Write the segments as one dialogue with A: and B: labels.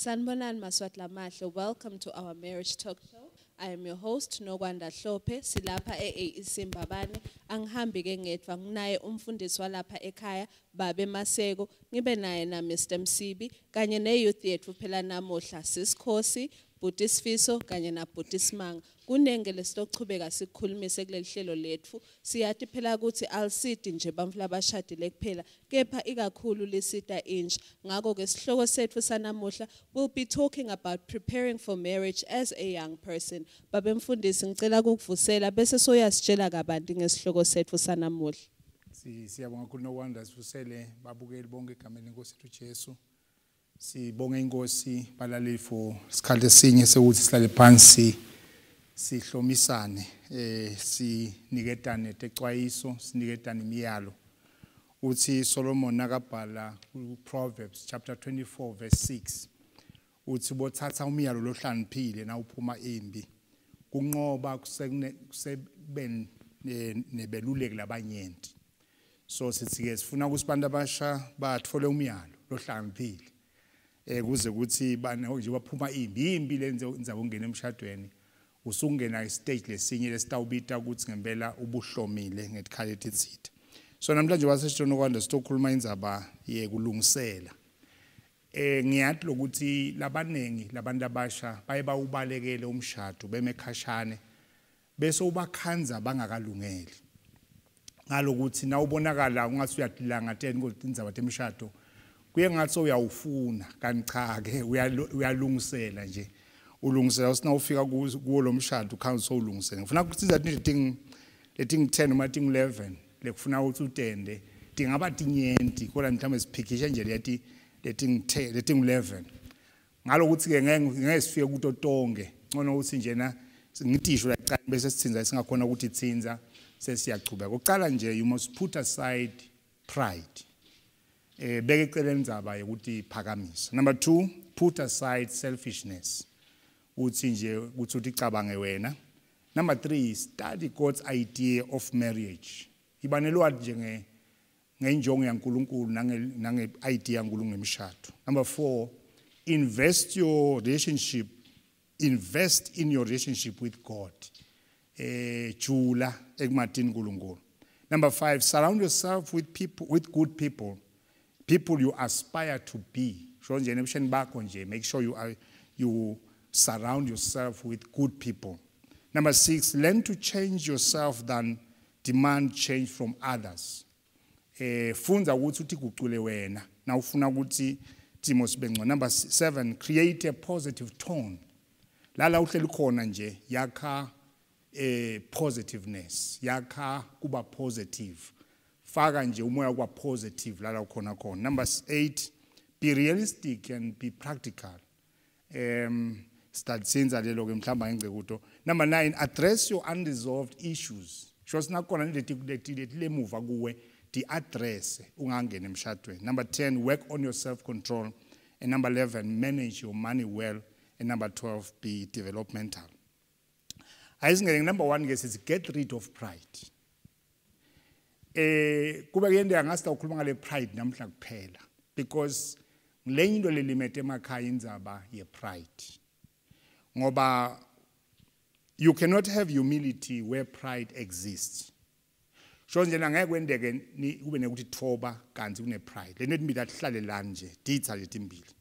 A: Sanbonan Maswatla Mahle, welcome to our marriage talk show. I am your host Nogwanda Hlope, silapha e Simbabane. Angihambi ke ngedwa nginaye umfundisi walapha ekhaya babe Maseko, ngibe naye na Mr Msibi kanye ne youth yethu phela namuhla sisikhosi Bhuti Sifiso kanye na Bhuti Simanga. Kunenge lesizochubeka sikukhulumise kuleli hlelo lethu. Siyathi phela ukuthi alisidi nje bamfla abashadile kuphela, kepha ikakhulu lisida intsha. Ngakho ke sihloko sethu sanamuhla we'll be talking about preparing for marriage as a young person. Babe mfundisi ngicela ukuvusela bese soyasitshela kabanti ngesihloko sethu sanamuhla.
B: Si siyabonga kakhulu nokwanda sivusele babukeli bonke egameni lenkosi yethu Jesu. Sibonga inkosi balaleli for isikhathi esinye sekuthi silale phansi sihlomisane eh siniketane texwayiso siniketane imiyalo. Uthi Solomon nakabhala Proverbs chapter 24 verse 6 uthi bothatha umyalo lohlaniphile na uphuma imbi kunqoba kuseben nebeluleki labanyenti. So sithi ke sifuna ukuthi abantu abasha bathole umyalo lohlaniphile eh kuze ukuthi bana nje baphuma imbi imbi lenze inzabo ungena emshadweni usungena istage lesinye lesitawubita ukuthi ngempela ubuhlomile ngetikhaleti itsitha so namhlanje wasesitshona kwanda sitokhuluma indzaba yekulungisela. Eh ngiyathi lokuthi labanengi labantu abasha baye bawubalekele umshado bemekhashane bese ubakhanza bangakalungeli. Ngalokuthi na ubonakala ungase uyadilanga teni kodwa temshado kuye ngathi uyawufuna kanti cha ke uyalungisela nje. Ulungisela usina ufika kuwo lo mshado ukhange sowulungisela ngifuna ukuthi izathu nje ting leting 10 noma ting 11 lekufuna ukuthi utende. Dingaba tinyenti kodwa mhlawumbe siphikishe nje leti leting 10 leting 11 ngalokuthi ke ngeke sifike kuto tonke. Ngcono ukuthi njena ngitisho la qala bese sithinza singakhona ukuthi tsinza sesiyachubeka ukucala nje you must put aside pride. Phakamisa number 2 put aside selfishness. Number 3 study God's idea of marriage. Number 4 invest your relationship invest in your relationship with God. Eh number 5 surround yourself with people with good people people you aspire to be make sure you are you surround yourself with good people. Number 6 learn to change yourself than demand change from others. Eh funza na ufuna number 7 create a positive tone. Lala uhleli nje yakha eh positiveness yakha kuba positive faka nje umoya kwa positive lala ukhona khona number 8 be realistic and be practical. Um start senza lelo ke mhlamba ngicekuto number 9 address your unresolved issues. Sho sinakona leti leti lemuva kuwe di address ungangena emshadweni. Number 10 work on your self control and number 11 manage your money well. And number 12 be developmental. Ayisingeke number 1 ke sithi get rid of pride eh kube kuyende angasita ukukhuluma ngale pride namhla kuphela because ngilenye into lelimete emakhaya indzaba ye pride. Ngoba you cannot have humility where pride exists. Sho njena ngeke kwendeke kube nekuthi thoba kanti kune pride. Lento etimbi ahlale la nje ditha letimbili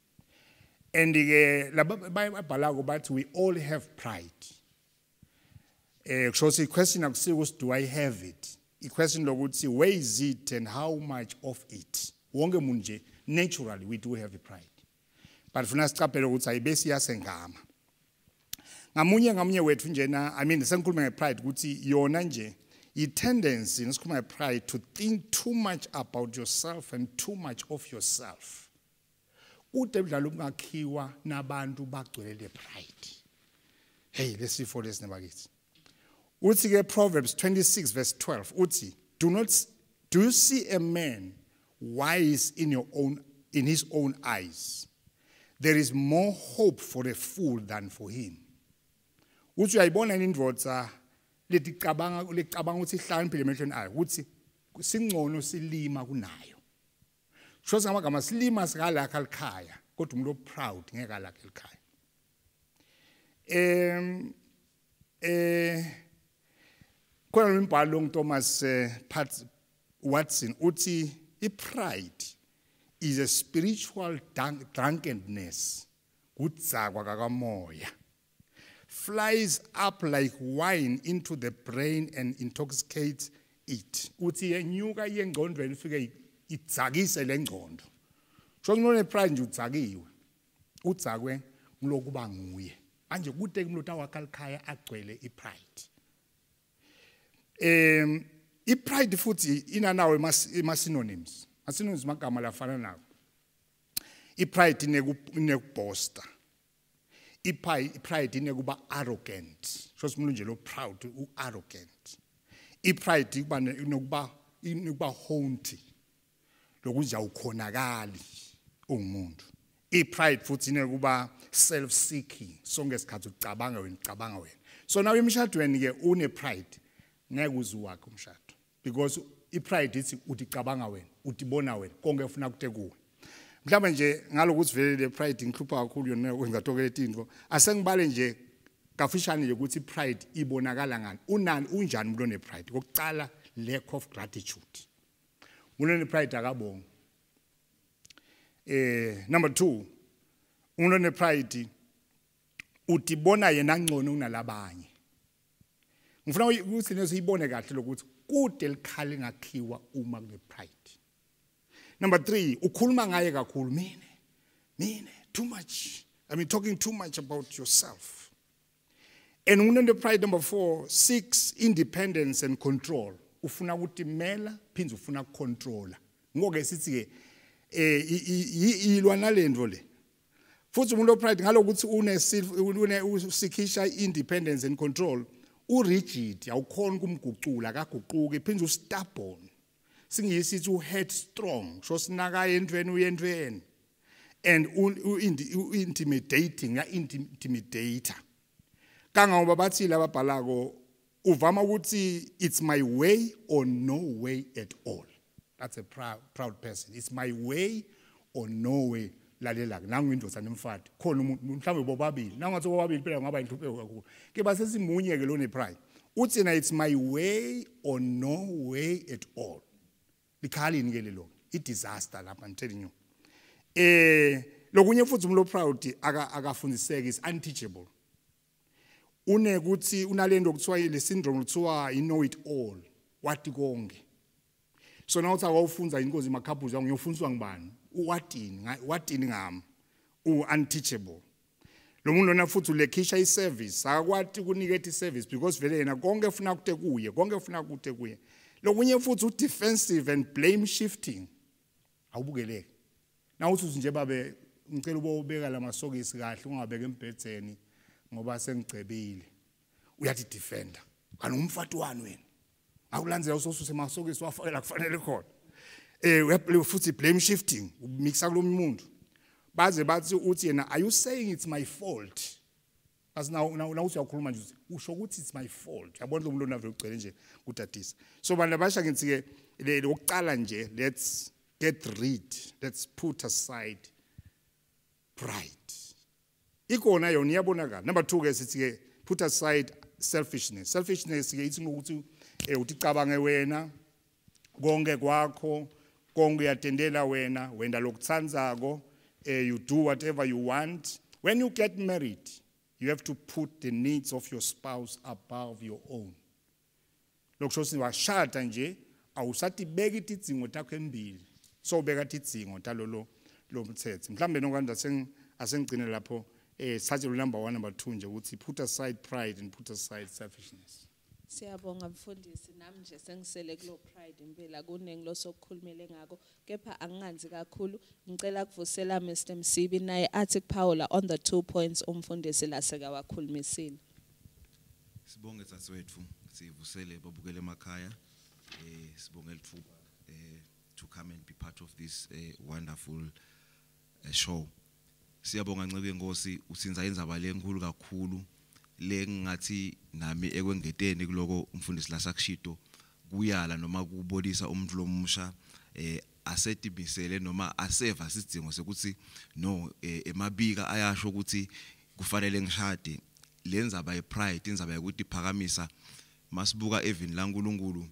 B: and ke laba bayabhalako bathi we all have pride. Eh kusho ukuthi question akusiko do i have it i-question lokuthi where is it and how much of it? Wonke umuntu nje naturally we do have a pride. But funa sicaphele ukuthi ayibe siyasengama. Ngamunye ngamunye wethu njena i mean sengikhuluma ngepride ukuthi yona nje i-tendency nesikhuluma ngepride to think too much about yourself and too much of yourself. Kude budlala ukungakhiwa nabantu bagcwele le pride. Hey lesifo lesinebakithi uthi ke Proverbs 26 verse 12 uthi do not do you see a man wise in your own in his own eyes? There is more hope for a fool than for him. Uthi uyayibona indvodza? Leticabanga lecabanga ukuthi ihlaniphile emehlweni ayo. Ukuthi singcono silima kunayo. Sho ngamagama silima sikalakha likhaya kodwa umuntu oproud ngeke alakhe ekhaya em eh khona umbhalo ngoThomas eh, Pat Watson uthi ipride is a spiritual drunk- drunkenness kudzakwa kakamoya. Flies up like wine into the brain and intoxicates it. Uthi yenyuka yengqondweni ifike idzakise lengqondo so kunone pride nje udzakiwe udzakwe ngilokuba nguye. Manje kude kumlotha wakhe alikhaya agcwele ipride. Em ipride futhi inanawo ama synonyms asynonyms magama lafana nawo. Ipride inekubosta ipride inekuba arrogant. So simuntu nje lo proud u arrogant ipride kuba inokuba inokuba haughty lokuthi awukhonakali ungumuntu ipride futhi inekuba self seeking sonke isikhathi ucabanga wena ucabanga wena. So nawe emshadweni ke une pride ngeke uze wakhe umshado. Because ipride ithi uticabanga wena utibona wena konke ufuna kute kuwe. Mhlawumbe nje ngalokuthi vele le pride ngihlupha kakhulu yona ngatokele tinto asengibale nje kafishane nje ukuthi pride ibonakala ngani. Unani unjani umuntu one pride kokucala lack of gratitude. Umuntu one pride akabonga eh number 2 umuntu one pride utibona yena ngcono kunalabanye. Ngifuna ukuthi nezo ibone kahle lokuthi kude likhali ngakhiwa uma kune pride. Number 3 ukhuluma ngaye kakhulu mina mina too much. I mean talking too much about yourself. And unento pride number 4 seeks independence and control. Ufuna ukutimela phinze ufuna ukucontrola. Ngoke sithi ke eh ilwa nalento le. Futhi umuntu opride ngalokuthi une usikhisha independence and control urigid awukhona kumgucula akaguquki iphinde ustubborn. Singiyisithi uheadstrong so sinakaye entweni uyentweni and intimidating ya intimidator kangangoba bathi lababhalako uvama ukuthi it's my way or no way at all. That's a proud, proud person. It's my way or no way lalela nangu indoda nemfati khona umuntu mhlawumbe bobabili. Nangathi bobabili phela ngaba inhlupheko kakhulu. Ke basesimunye ke lone pride uthi na it's my way or no way at all. Likhalini ke lelo i disaster lapha i'm telling you. Eh lokunye futhi umuntu proud aka akafundiseki is unteachable unekuthi unalento kuthiwa le syndrome kuthiwa i know it all wathi konke. So nawuthi awufunza inkozi makhabhuza ngiyofundiswa ngibani uwatini watini ngami u unteachable lo muntu lona futhi ulekhisha iservice akakwati kuniketa iservice because vele yena konke ufuna kute kuye konke ufuna kute kuye. Lokunye futhi u defensive and blame shifting. Awubukeleke nawuthi nje babe ngicela ubobeka lamasokisi kahle ungabeka embhedzeni ngoba sengicebile. Uyathi defender kanomfati wani wena akulandzela usosuse masokisi wafakela kufanele khona. Eh uyaphile futhi blame shifting umixa kulo muntu baze bathi uthi yena are you saying it's my fault? As now now now uyakhuluma nje usho ukuthi it's my fault. Yabona lo onavele ugcwele nje kutatisa so bana basha ngithi ke lokuqala nje let's get rid let's put aside pride. Ikona yona iyabonakala. Number 2 ke sithi ke put aside selfishness. Selfishness ke ithi ukuthi uticabange wena konke kwakho konke uyatendela wena wenda lokutsandzako eh, you do whatever you want. When you get married you have to put the needs of your spouse above your own. Lokusho sithi washada nje awusatibeki tidzingo takho embili. So ubeka tidzingo talolo lo mthetho. Mhlambe nokwanda asengigcine lapho eh sathi number 1 number 2 nje ukuthi put aside pride and put aside selfishness
A: Siyabonga mfundisi. Nami nje sengisele kulo pride impela kuningi losokukhulumele ngako kepha anganzi kakhulu. Ngicela kuvusela Mr Msibi naye athi kuphawula on the two points umfundisi laseka wakhulumisile
C: Sibonge tsatsethu sivusele babukele emakhaya. Eh sibonge lithuba eh to come and be part of this eh, wonderful uh, show. Siyabonga nceke Nkosi. Usinza indzaba lenkulu kakhulu. Lengathi nami ekwengeteni kuloko umfundisi la sakushido kuyala noma kubonisa umuntu lomusha eh asetimisele noma aseva isidingo sekuthi no eh, emabika ayasho ukuthi kufanele ngishade. Lenzaba yepride inzaba yokuthi phakamisa masibuka evini laNkuluNkulu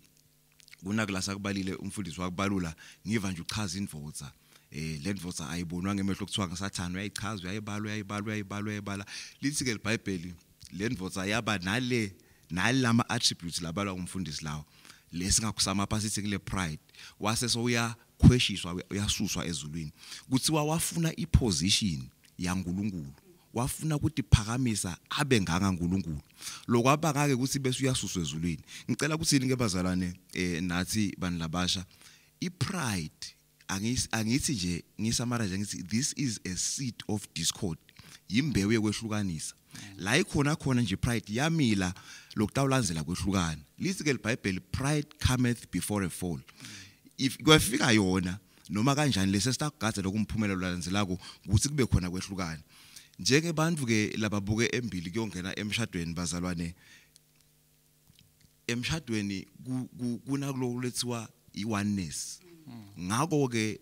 C: kunakula sakubalile umfundisi wakubalula ngiva nje uchaza indvodza. Eh lendvodza ayibonwa ngemehlo kuthiwa ngisathana uyayichaza uyayibala uyayibala uyayibala uyayibala lithi ke iBhayibheli lendvodza yaba nale nalama attributes labalwa umfundisi lawo lesingakusama pha sithi kule pride wase so uyakhweshiswa uyasuswa ezulwini. Kuthiwa wafuna iposition yaNkuluNkulu wafuna ukuthi phakamisa abe nganga uNkulunkulu lokwaba ngake ukuthi bese uyasuswa ezulwini. Ngicela ukuthi ke bazalwane eh nathi bani labasha? Ipride angithi nje ngisamaraje ngithi this is a seed of discord. Imbewu yekwehlukanisa la ikhona khona nje pride yamila lokutawulandzela kwehlukana. Lithi ke iBhayibheli pride cometh before a fall. If kwafika yona noma kanjani lese sitakugadza lokumphumela lolandzelako ukuthi kube khona kwehlukana. Njenge bantu ke lababuke embili kuyongena emshadweni bazalwane emshadweni kunakulo lethiwa ioneness. Ngako ke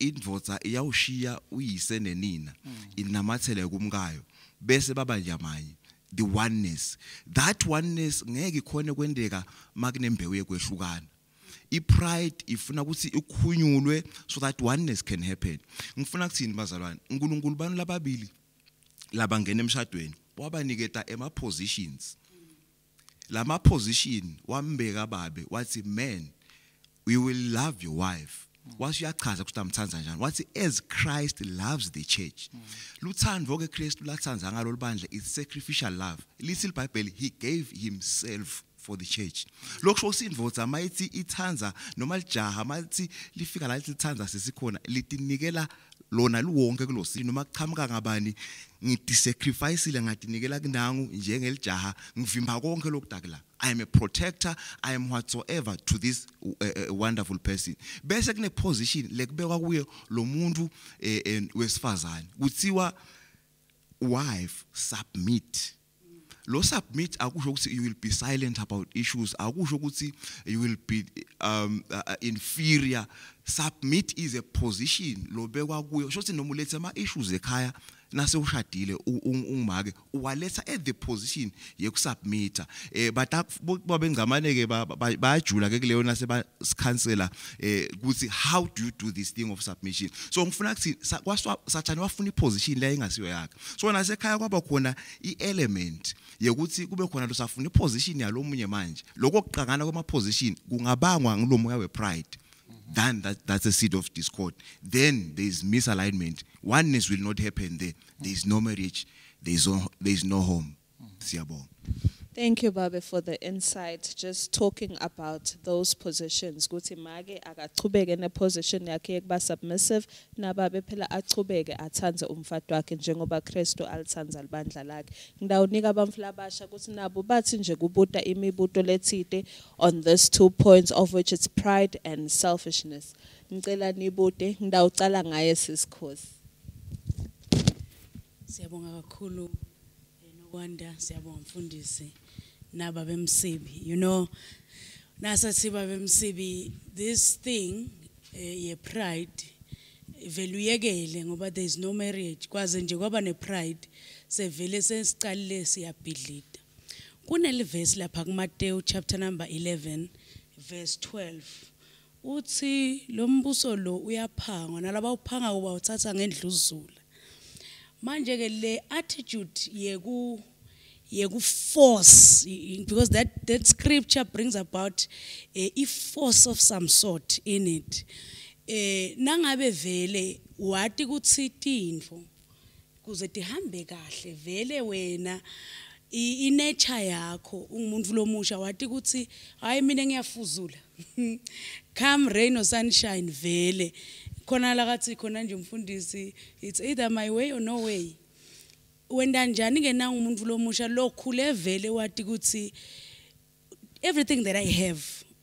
C: indvodza iyawushiya uyise nenina inamathele kumkayo bese baba njamanye the oneness. That oneness ngeke khone kwendeka makunembewu yekwehlukana. Ipride ifuna ukuthi ikhunyulwe so that oneness can happen. Ngifuna ukuthini bazalwane? uNkulunkulu bani lababili labangena emshadweni? Wabaniketa ema positions lama position wambeka babe wathi man we will love your wife. Wathi uyachaza ukuthi amthanza kanjani wathi as Christ loves the church. Luthando ke Christ lathanza ngalo libandla is sacrificial love. Lithi iBhayibheli he gave himself for the church. Lokusho usindvodza mayithi ithanza noma lijaha mayithi lifika la lithi lithanza sesikhona litinikela lona luwonke kulosini noma kuchamuka ngabani ngidisacrificeile ngadinikela kunangu njengelijaha ngivimba konke lokudakela i am a protector i am whatsoever to this uh, uh, wonderful person. Bese kune position lekubekwa kuye lo muntu uh, wesifazane. Kuthiwa wife submit. Lo submit akusho ukuthi you will be silent about issues. Akusho ukuthi you will be um uh, inferior. Submit is a position lobekwa kuyo. Shothi noma ulethe ama issues ekhaya nase ushadile ungumake uwaletha at the position yekusubmita eh babe ngizamane ke bayajula ke kuleyo nase basikhansela eh ukuthi how do you do this thing of submission? So ngifuna ukuthi sathani wafuna iposition la engasiyo yakhe. So nase ekhaya kwaba khona ielement yekuthi kube khona lo safuna iposition yalomunye manje. Lokuqangana kwama position kungabangwa ngilomoya wepride. Then that, that's a seed of discord. Then there is misalignment. Oneness will not happen there. There is no marriage. There is no, there is no home. Siyabonga.
A: Thank you Babe for the insight. Just talking about those positions. Ukuthi make akachubeke neposition yakhe yekuba submissive nababe phela achubeke athanze umfati wakhe njengoba Kristu alithanza libandla lakhe. Ngidawunika abamfula abasha ukuthi nabo bathi nje kubuta imibuto lethide on these two points of which it's pride and selfishness. Ngicela nibude ngidawucala ngaye sisikhosi
D: Siyabonga kakhulu eh, nokwanda siyabonga mfundisi naba bemsibi. You know nasathi babemsibi this thing eh, ye pride vele uyekele ngoba there is no marriage. Kwaze nje kwaba ne pride sevele sesicalile siyabhidlita kunelivesi lapha kuMateyu chapter number 11 verse 12 uthi lo mbuso lo uyaphanga nalabo uphanga kuba uthatha ngendluzula. Manje ke le attitude yeku yeku force because that that scripture brings about a, a force of some sort in it. Eh nangabe vele wati kuthi tindvo kuze tihambe kahle vele wena i-nature yakho ungumuntu lomusha wati ukuthi hayi mina ngiyafuzula. Come rain or sunshine vele. Khona la kathi khona nje umfundisi it's either my way or no way. Wenda njani ke nanga umuntu lomusha lokhule vele wathi ukuthi everything that i have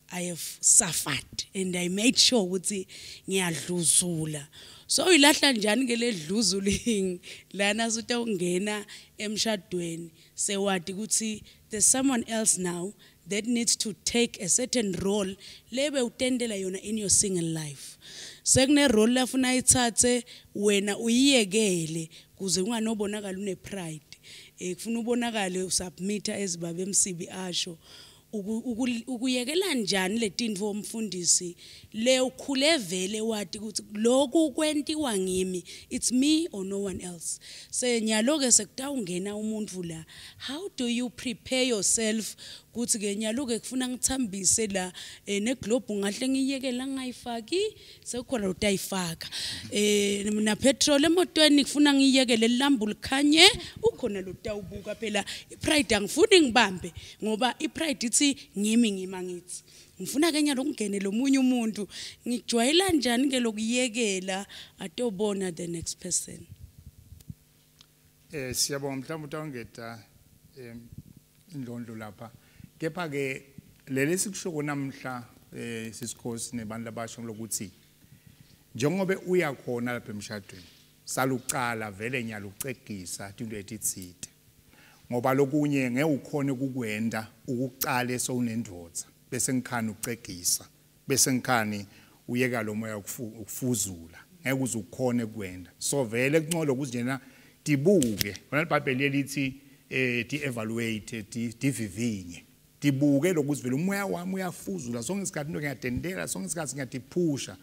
D: i have suffered and i made sure ukuthi ngiyadluzula. So uyilahla njani ke ledluzu ling lana sutawungena emshadweni sewadi ukuthi there's someone else now that needs to take a certain role lebe utendela yona in your single life. Sekune role lafuna ayithathe wena uyiyekele. Kuze unganobonakala une pride eh kufuna ubonakale usubmitter ezibabe emsibi asho uku- uku- ukuyekela njani letinto umfundisi le ukhule vele wathi ukuthi lokhu kwentiwa ngimi it's me or no one else. Senyalo ke sekutawungena umuntu la how do you prepare yourself kuthi ke nyalo ke kufuna ngithambise la eh, ne globe ngahle ngiyekela ngayifaki sekukhona utayifaka eh na petrol emotweni kufuna ngiyekele lilambu likhanye ukhona lotawubuka phela. Ipride angifuni ngibambe ngoba ipride ithi ngimi ngima ngithi. Ngifuna ke nyalo ngene lomunye umuntu ngijwayela njani ke lokuyekela? Atobona the next person.
B: Eh siyabonga mhlawumbe utawungeta em indlondlo lapha. Kepha ke leli sikusho namhla eh sisikhosi nebantu labasho lokuthi njengoba uya khona lapha emshadweni saluqala vele nyalo ucegisa into etitsite. Ngoba lokunye ngeke ukhone ukukwenda ukucala sowunendvodza bese ngikhani ucegisa bese ngikhani uyeka lo moya ukufu- ukufuzula ngeke uze ukukhone kwenda so vele kuncolo ukuthi njena tibuke wona iBhayibheli lithi eh di evaluate di divivinye tibuke lokuthi vele umoya wami uyafuzula. Sonke isikhathi into ngiyadendela sonke isikhathi ngiyadiphusha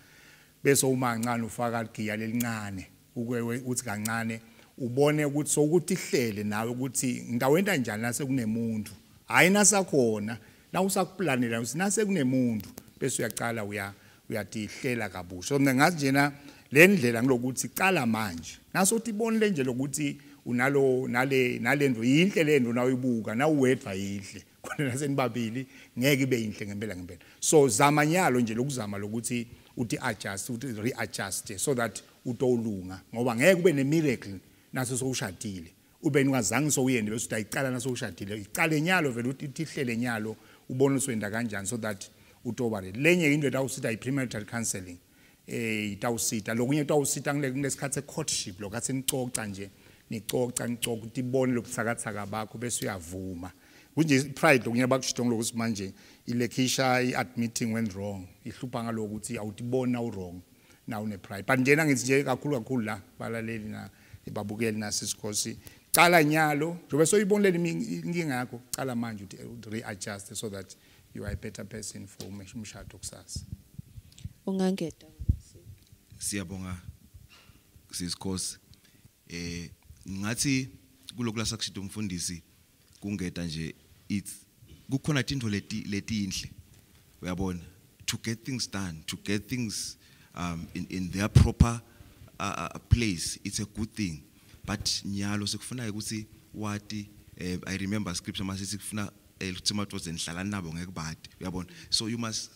B: bese uma kancane ufaka igiya lelincane ukwewe uthi kancane ubone ukuthi sokuthi ihlele nawe ukuthi ngidawenda njani nase kunemuntu hayi nasakhona la usakuplanela uthi nase kunemuntu bese uyaqala uya uyatihlela kabusha. So mina ngathi njena le ndlela ngilokuthi cala manje. Nasothi ibonile nje lokuthi unalo nale nalendo yinhle lento nawuyibuka nawuwedwa yihle khona nasenibabili ngeke ibe yinhle ngempela ngempela. So zama nyalo nje lokuzama lokuthi uthi adjust uthi readjust so that utolunga ngoba ngeke ube nemiracle naso sowushadile. Ube ungazange sowuyende bese utayicala naso ushadile. Icale nyalo vele uthi tihlele nyalo ubone uswenda kanjani so that utobare lenye into etawusita i-premarital counseling eh itawusita. Lokunye itawusita kulesikhathi se-courtship lokathi nicoca nje. Nicoca nicoca ukuthi ibone lobuthakathaka bakho bese uyavuma. Kunje pride lokunye bakushido ngokuthi manje ilekhisha i-admitting went wrong. Ihlupha ngaloku ukuthi awutibona u-wrong na une pride. But njena ngithi nje kakhulu kakhulu la balaleli na ibabukeli nasisikhosi cala nyalo njobe soyibonile inkinga yakho cala manje uthi readjust so that you are a better person for umshado kusasa.
A: Ungangeda
C: siyabonga sisikhosi. Eh ngathi kuloko lasakushida umfundisi kungeta nje it's kukhona into leti letinhle uyabona? To get things done to get things um in in their proper uh, uh, place it's a good thing. But nyalo sekufuna ukuthi wati eh, i remember scripture masithi kufuna eLuthimatoze nihlala nabo ngekubadi uyabona? So you must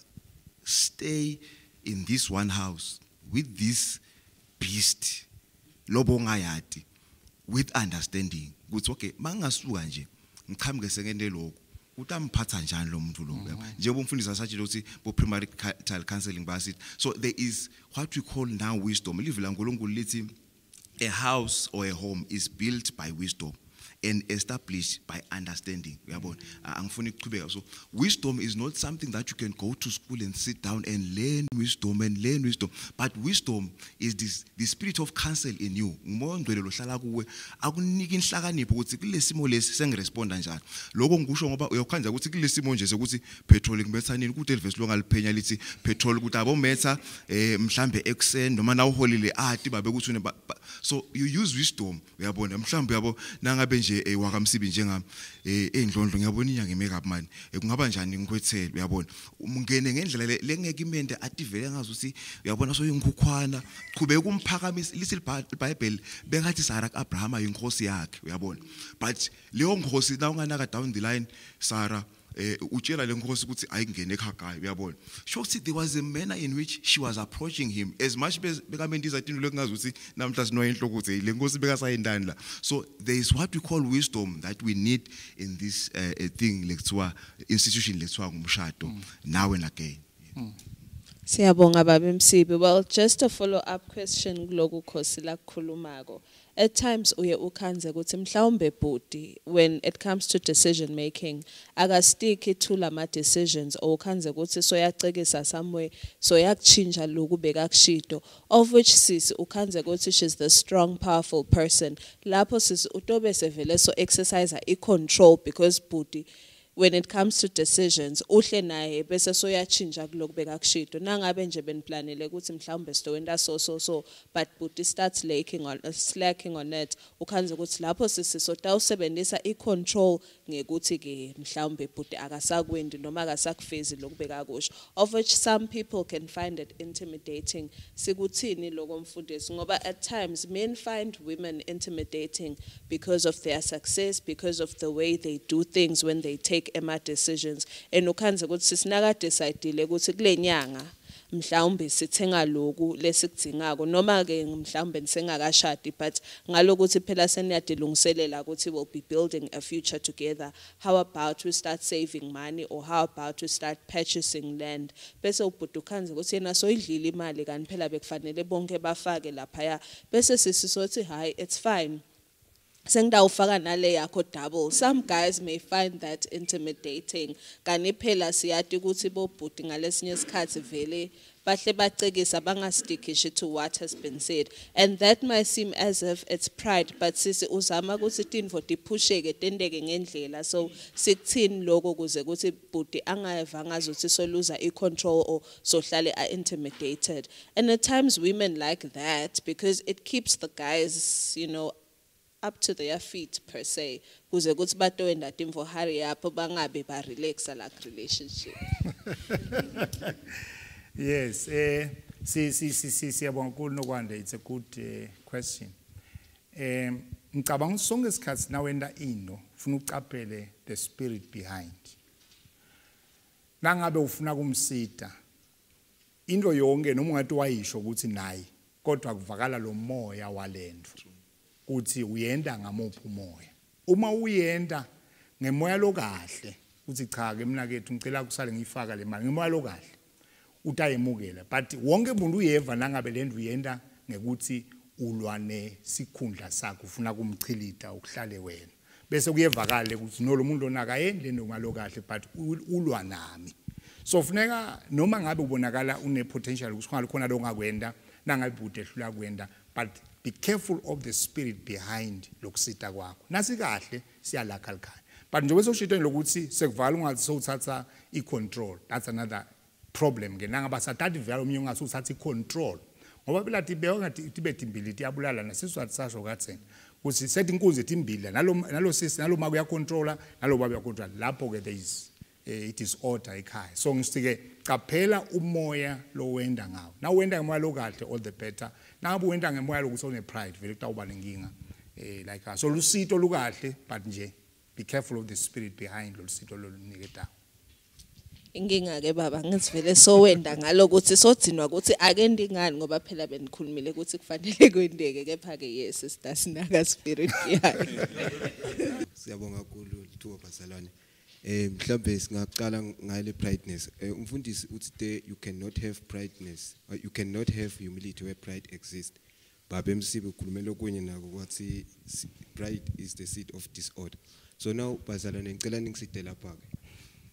C: stay in this one house with this beast lobo ongayadi with understanding. Ukuthi okay mangasuka nje ngichamuke sekende lokho utamphatha njani lo muntu lo? Mhm. Njengoba umfundisi asatshela ukuthi bo premarital counseling so there is what we call now wisdom. Live la nkulunkulu lithi a house or a home is built by wisdom and established by understanding. Uyabona? A- angifuni ukuchubeka so wisdom is not something that you can go to school and sit down and learn wisdom and learn wisdom. But wisdom is this the spirit of counsel in you. Umoya ongcwele lohlala kuwe. Akunika inhlakanipho ukuthi kulesimo lesi sengiresponda njani. Lokho ngikusho ngoba uyakhanja ukuthi kulesimo nje sokuthi petrol kumetha nini kuthi elivesi longaliphenya lithi petrol ukuthi abometha eh mhlambe ekseni noma nawuholile ati babe ba- so you use wisdom. Uyabona? Mhlambe yabo nangabe nje eh, wakamsibi njengami eh endlondlo ngiyabona inyanga makeup man eh, kungaba njani ngikwethele uyabona? Ungene ngendlela le- lengeke imente ativele ngazi ukuthi uyabona so ingukwana qhubeka umphakamisa lithi iBhayibheli bengathi Sarah kaAbraham ayinkosi yakhe uyabona? But leyo nkosi na unganaka down the line Sarah eh utshela lenkosi ukuthi ayingene ekhaya uyabona sho ukuthi there was a manner in which she was approaching him as much bes- bekamentiza into lekungazi ukuthi namhla sinoyenhloko ukuthi lenkosi bekasayindani la so there is what we call wisdom that we need in this uh, uh, thing lekuthiwa institution lekuthiwa ngumshado now and again
A: Siyabonga baba Msibi. Well, just a follow up question kuloku khosi la kukhulumako. At times uye ukhanze ukuthi mhlawumbe budi when it comes to decision making aka stick to lama decisions or ukhanze ukuthi soyacekisa somewhere soyakuchinja loku bekakushido of which sis ukhanze ukuthi she's the strong powerful person. Lapho sis utobe sevele so exercise i control because budi when it comes to decisions uhle naye bese soyachinja kuloko bekakushido nangabe nje beniplanele ukuthi mhlawumbe sitowenda so so so but but it starts lacking on uh, slacking on it. Ukhanze ukuthi lapho sisi sotawusebenzisa icontrol ngekuthi ke mhlawumbe but akasakwendi noma akasakufezi lokubekakusho of which some people can find it intimidating. Sikuthini lokho mfundisi? Ngoba at times men find women intimidating because of their success because of the way they do things when they take ema decisions. And ukhanze ukuthi sisinaka decidele ukuthi kule nyanga mhlawumbe sithenga lokhu lesikudingako noma ke mhlawumbe nisengakashadi but ngalokuthi phela seniyadilungiselela ukuthi we'll be building a future together. How about we start saving money or how about we start purchasing land? Bese ubhuda ukhanze ukuthi yena soyidlile imali kanti phela bekufanele bonke bafake laphaya. Bese sisisothi hayi it's fine some guys may find that intimidating. Kanti phela siyati ukuthi bobhuti ngalesinye isikhathi vele bahle bacekisa bangastickishi to what has been said. And that might seem as if it's pride but sisi uzama ukuthi tintfo tiphusheke tenteke ngendlela. So sikuthini lokho kuze ukuthi bhuti angayeva ngazuthi soluza i-control or sohlale are-intimidated and at times women like that because it keeps the guys you know up to their feet per se kuze kuthi batoenda timfo hurry up bangabe ba relax like relationship
B: Yes, eh si si si si siyabonga kakhulu nokwanda it's a good uh, question. Eh ngicabanga sonke isikhathi nawenda into ufuna ucaphele the spirit behind. Nangabe ufuna kumsita into yonke noma ungathi wayisho ukuthi nayi kodwa kuvakala lo moya walento ukuthi uyenda ngamuphi umoya. Uma uyenda ngemoya lokahle uthi cha ke mina kethu ngicela kusale ngifaka le mali ngemoya lokahle utayemukela. But wonke umuntu uyeva nangabe lento uyenda ngekuthi ulwa nesikhundla sakhe ufuna kumchilita ukuhlale wena. Bese kuyevakala ukuthi no lo muntu lona akayendi lento ngalokahle but ulwa nami. So funeka noma ngabe ubonakala une potential ukuthi khona khona longakwenda nangabe bude ehlula kwenda but be careful of the spirit behind lokusita kwakho. Nasi kahle siyalakha likhaya. But njengoba soshito lokuthi sekuvala ungathi sowuthatha i-control that's another problem ke. Nangaba sathatha ivela omnye ungase uthatha i-control. Ngoba phela tibe timbili tiyabulala nasisizathu sasho kathena ukuthi sethi inkunzi timbili nalo nalo sisi nalo maku yakontrola nalo baba yakontrola lapho ke there is eh, it is order ekhaya. So ngithi ke caphela umoya lo wenda ngawo. Na wenda ngemoya lo kahle all the better. Nangabe wenda ngemoya lokuthi one pride vele kutawuba nenkinga eh like that. so lusito lukahle but nje be careful of the spirit behind lo lusito loluniketayo
A: inkinga ke baba ngithi vele sowenda ngalokuthi sodzinwa ukuthi ake ndingani ngoba phela benikhulumile ukuthi kufanele kwendeke kepha ke yes sister sinaka spirit yayo
E: siyabonga kakhulu lithuba bazalwane eh mhlambe singaqala ngale prideness Eh, umfundisi uthi you cannot have prideness or you cannot have humility where pride exists. Baba emsibe ukhulumela okunye nako kwathi pride is the seed of disorder. So now bazalwane ngicela ningiside lapha ke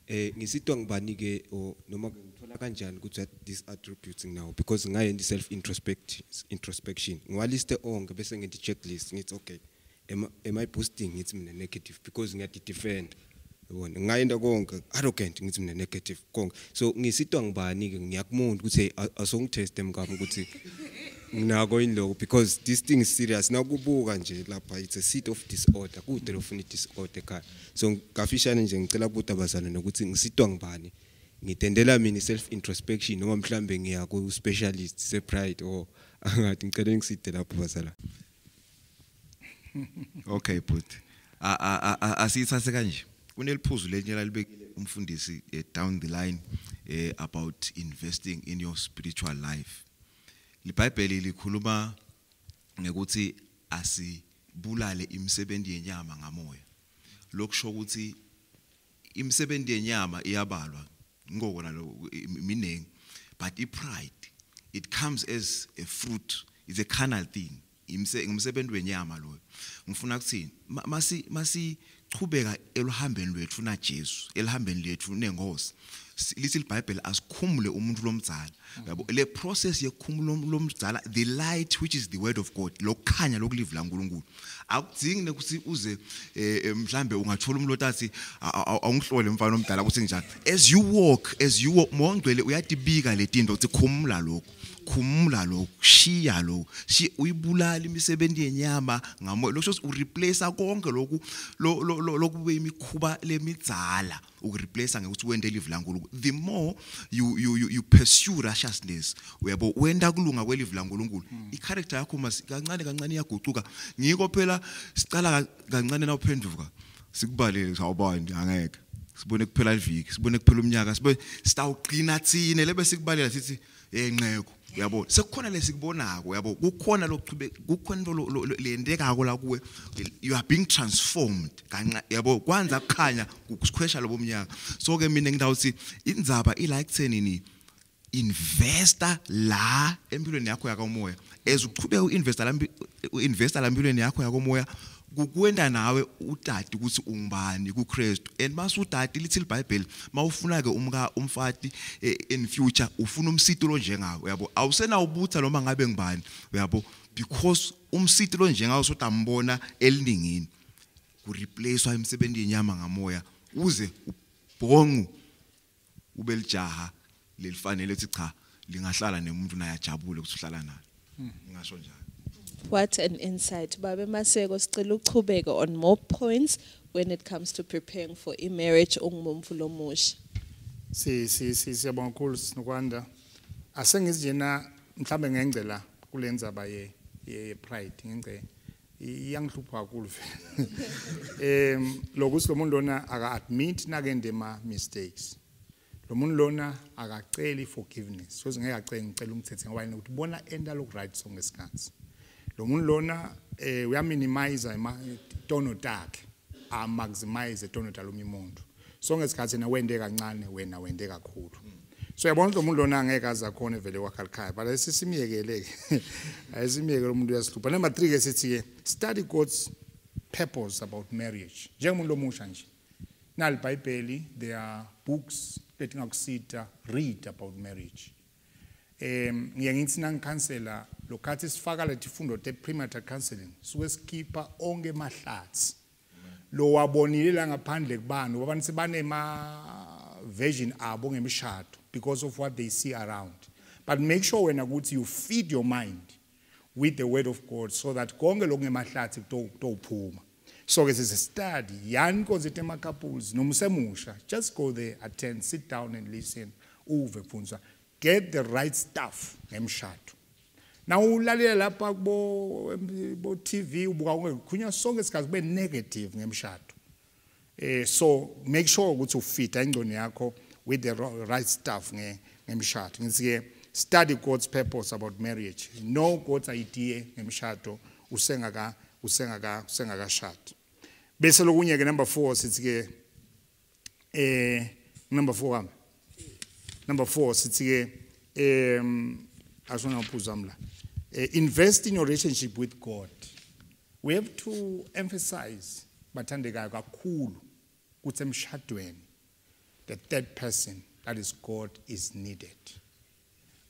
E: eh ngisitwa ngibani ke noma ngithola kanjani ukuthi these attributes now? Because ngayenza self introspection. Introspection ngiwaliste onke bese ngithi checklist ngithi okay am, am I boosting? Ngithi mina negative because ngiyadi defend yabona ngayenda konke arrogant ngithi mina negative konke. So ngisitwa ngibani ke ngiyakumonda ukuthi asongitest emkami ukuthi nginako inloko because this thing is serious. Nakubuka nje lapha it's a seed of disorder. Kude lofuna disorder ekhaya. So ngafishane nje ngicela kubuta abazalwane nokuthi ngisitwa ngibani. Ngitendela mina self introspection noma mhlambe ngiya ku specialist se pride or angathi ngicela ngiside lapho bazalwane
C: Okay but a- a- a- a- asiyithathe kanje? Kuneliphuzu lenye lalibekile umfundisi eh, down the line eh, about investing in your spiritual life. liBhayibheli likhuluma ngekuthi asibulale imisebenzi yenyama ngamoya. Lokusho ukuthi imisebenzi yenyama iyabalwa ngokona lo miningi but i-pride it comes as a fruit it's a carnal thing. Ngumsebenzi wenyama loyo. Ngifuna ukuthini Ma- masi masichubeka eluhambeni lwethu naJesu elihambeni lethu nengosi. Si- lithi iBhayibheli asikhumule umuntu lomdzala yabo le process yekukhumula um- lomdzala the light which is the word of God lokukhanya lokulive la uNkulunkulu akudzingi nekuthi uze eh, mhlambe ungathola umuntu othi "A- a- awungihlole mfana omdala ukuthi njani as you walk as you walk mongcwele uyadibika letinto ukuthi khumula lokho khumula lokho shiya lokho shi uyibulala imisebenzi yenyama ngamoya. Lokho shothi ureplace konke lokhu lo- lo- lo- lokube imikhuba lemidzala ukureplace ngekuthi wende live laNkulunkulu the more you you you, pursue righteousness uyabo wenda kulunga kwelive laNkulunkulu. I-character yakho mas kancane kancane iyagucuka ngiko phela sicala ka- kancane nawuphenduka sikubalele sawubani angeke. Sibone kuphela iviki sibone kuphela umnyaka sibe sitawuqina thine lebe sikubalela sithi hey uyabo sekukhona lesikubonako uyabo kukhona lokuchube kukhona lo- leyendekako la kuwe. You are being transformed kanqa yabo kwanza kukhanya kusikhwesha lobo mnyaka. So ke mina ngidawuthi indzaba ila ekuthenini investor la empilweni yakho yakamoya. As uqhubeka uinvesta la uinvesta la empilweni yakho yakomoya kukwenda nawe utati ukuthi ungubani kuKristu. And mase utati lithi iBhayibheli mawufuna ke umka umfati eh, in future ufuna umsito lo njengawe uyabo? Awusena ubutha noma ngabe ngibani uyabo? Because umsito lo njengawe sotambona eliningini kureplacewa imisebenzi yenyama ngamoya uze ubhonqu ube lijaha lelifanele ukuthi cha lingahlala nemuntu naye ajabule ukuthi uhlala naye. Ngisho njalo.
A: What an insight. Babe Maseko sicela uchubeke on more points when it comes to preparing for a marriage ungumfu lomusha.
B: si si si siyabonga kakhulu sinokwanda. Asengizijena mhlambe ngengcela kulendzaba ye ye pride ngengce iyangihlupha kakhulu vele. Em lokuthi lo muntu lona aka admit nakende ma mistakes. Lo muntu lona akaceli forgiveness. So ngeke acele ngicela umthethe ngoba yini ukuthi bona enda loku right so ngesikhathi lo muntu lona eh uyaminimize ima tono takhe a maximize tono talomnye umuntu so ngesikhathi na wende kancane wena wende kakhulu. So yabona lo muntu lona angeke aza khona vele kwakhalikhaya but asisimiyekele ke ayisimiyekele umuntu uyasihlupha number 3 ke sithi ke study God's purpose about marriage. Njengomuntu lomusha nje nali bible there are books letingakusita read about marriage. Em ngiye ngithi nangikhansela lokhathi sifaka letifundo te premarital counseling suke sikhipha onke mahlatsi lo wabonile la ngaphandle kubani? Abantu sebane ma version abo ngemishado because of what they see around. But make sure wena ukuthi you feed your mind with the word of God so that konke lokungemahlathi kutophuma. So ke sise study yani concept ema couples noma usemusha just go there attend sit down and listen uve kufundiswa. Get the right stuff ngemshado na ulalela lapha kubo bo TV ubuka ungekhunya sonke isikhathi kube negative ngemshado. Eh so make sure ukuthi ufita ingcono yakho with the right stuff nge ngemshado. Ngithi ke study God's purpose about marriage. Know God's idea ngemshado usengaka usengaka usengakashadi. Bese lokunye ke number 4 sithi ke eh number 4 kama number 4 sithi ke um asona uphuza mla eh, invest in your relationship with God. We have to emphasize bathandekayo kakhulu ukuthi emshadweni the third person that is God is needed.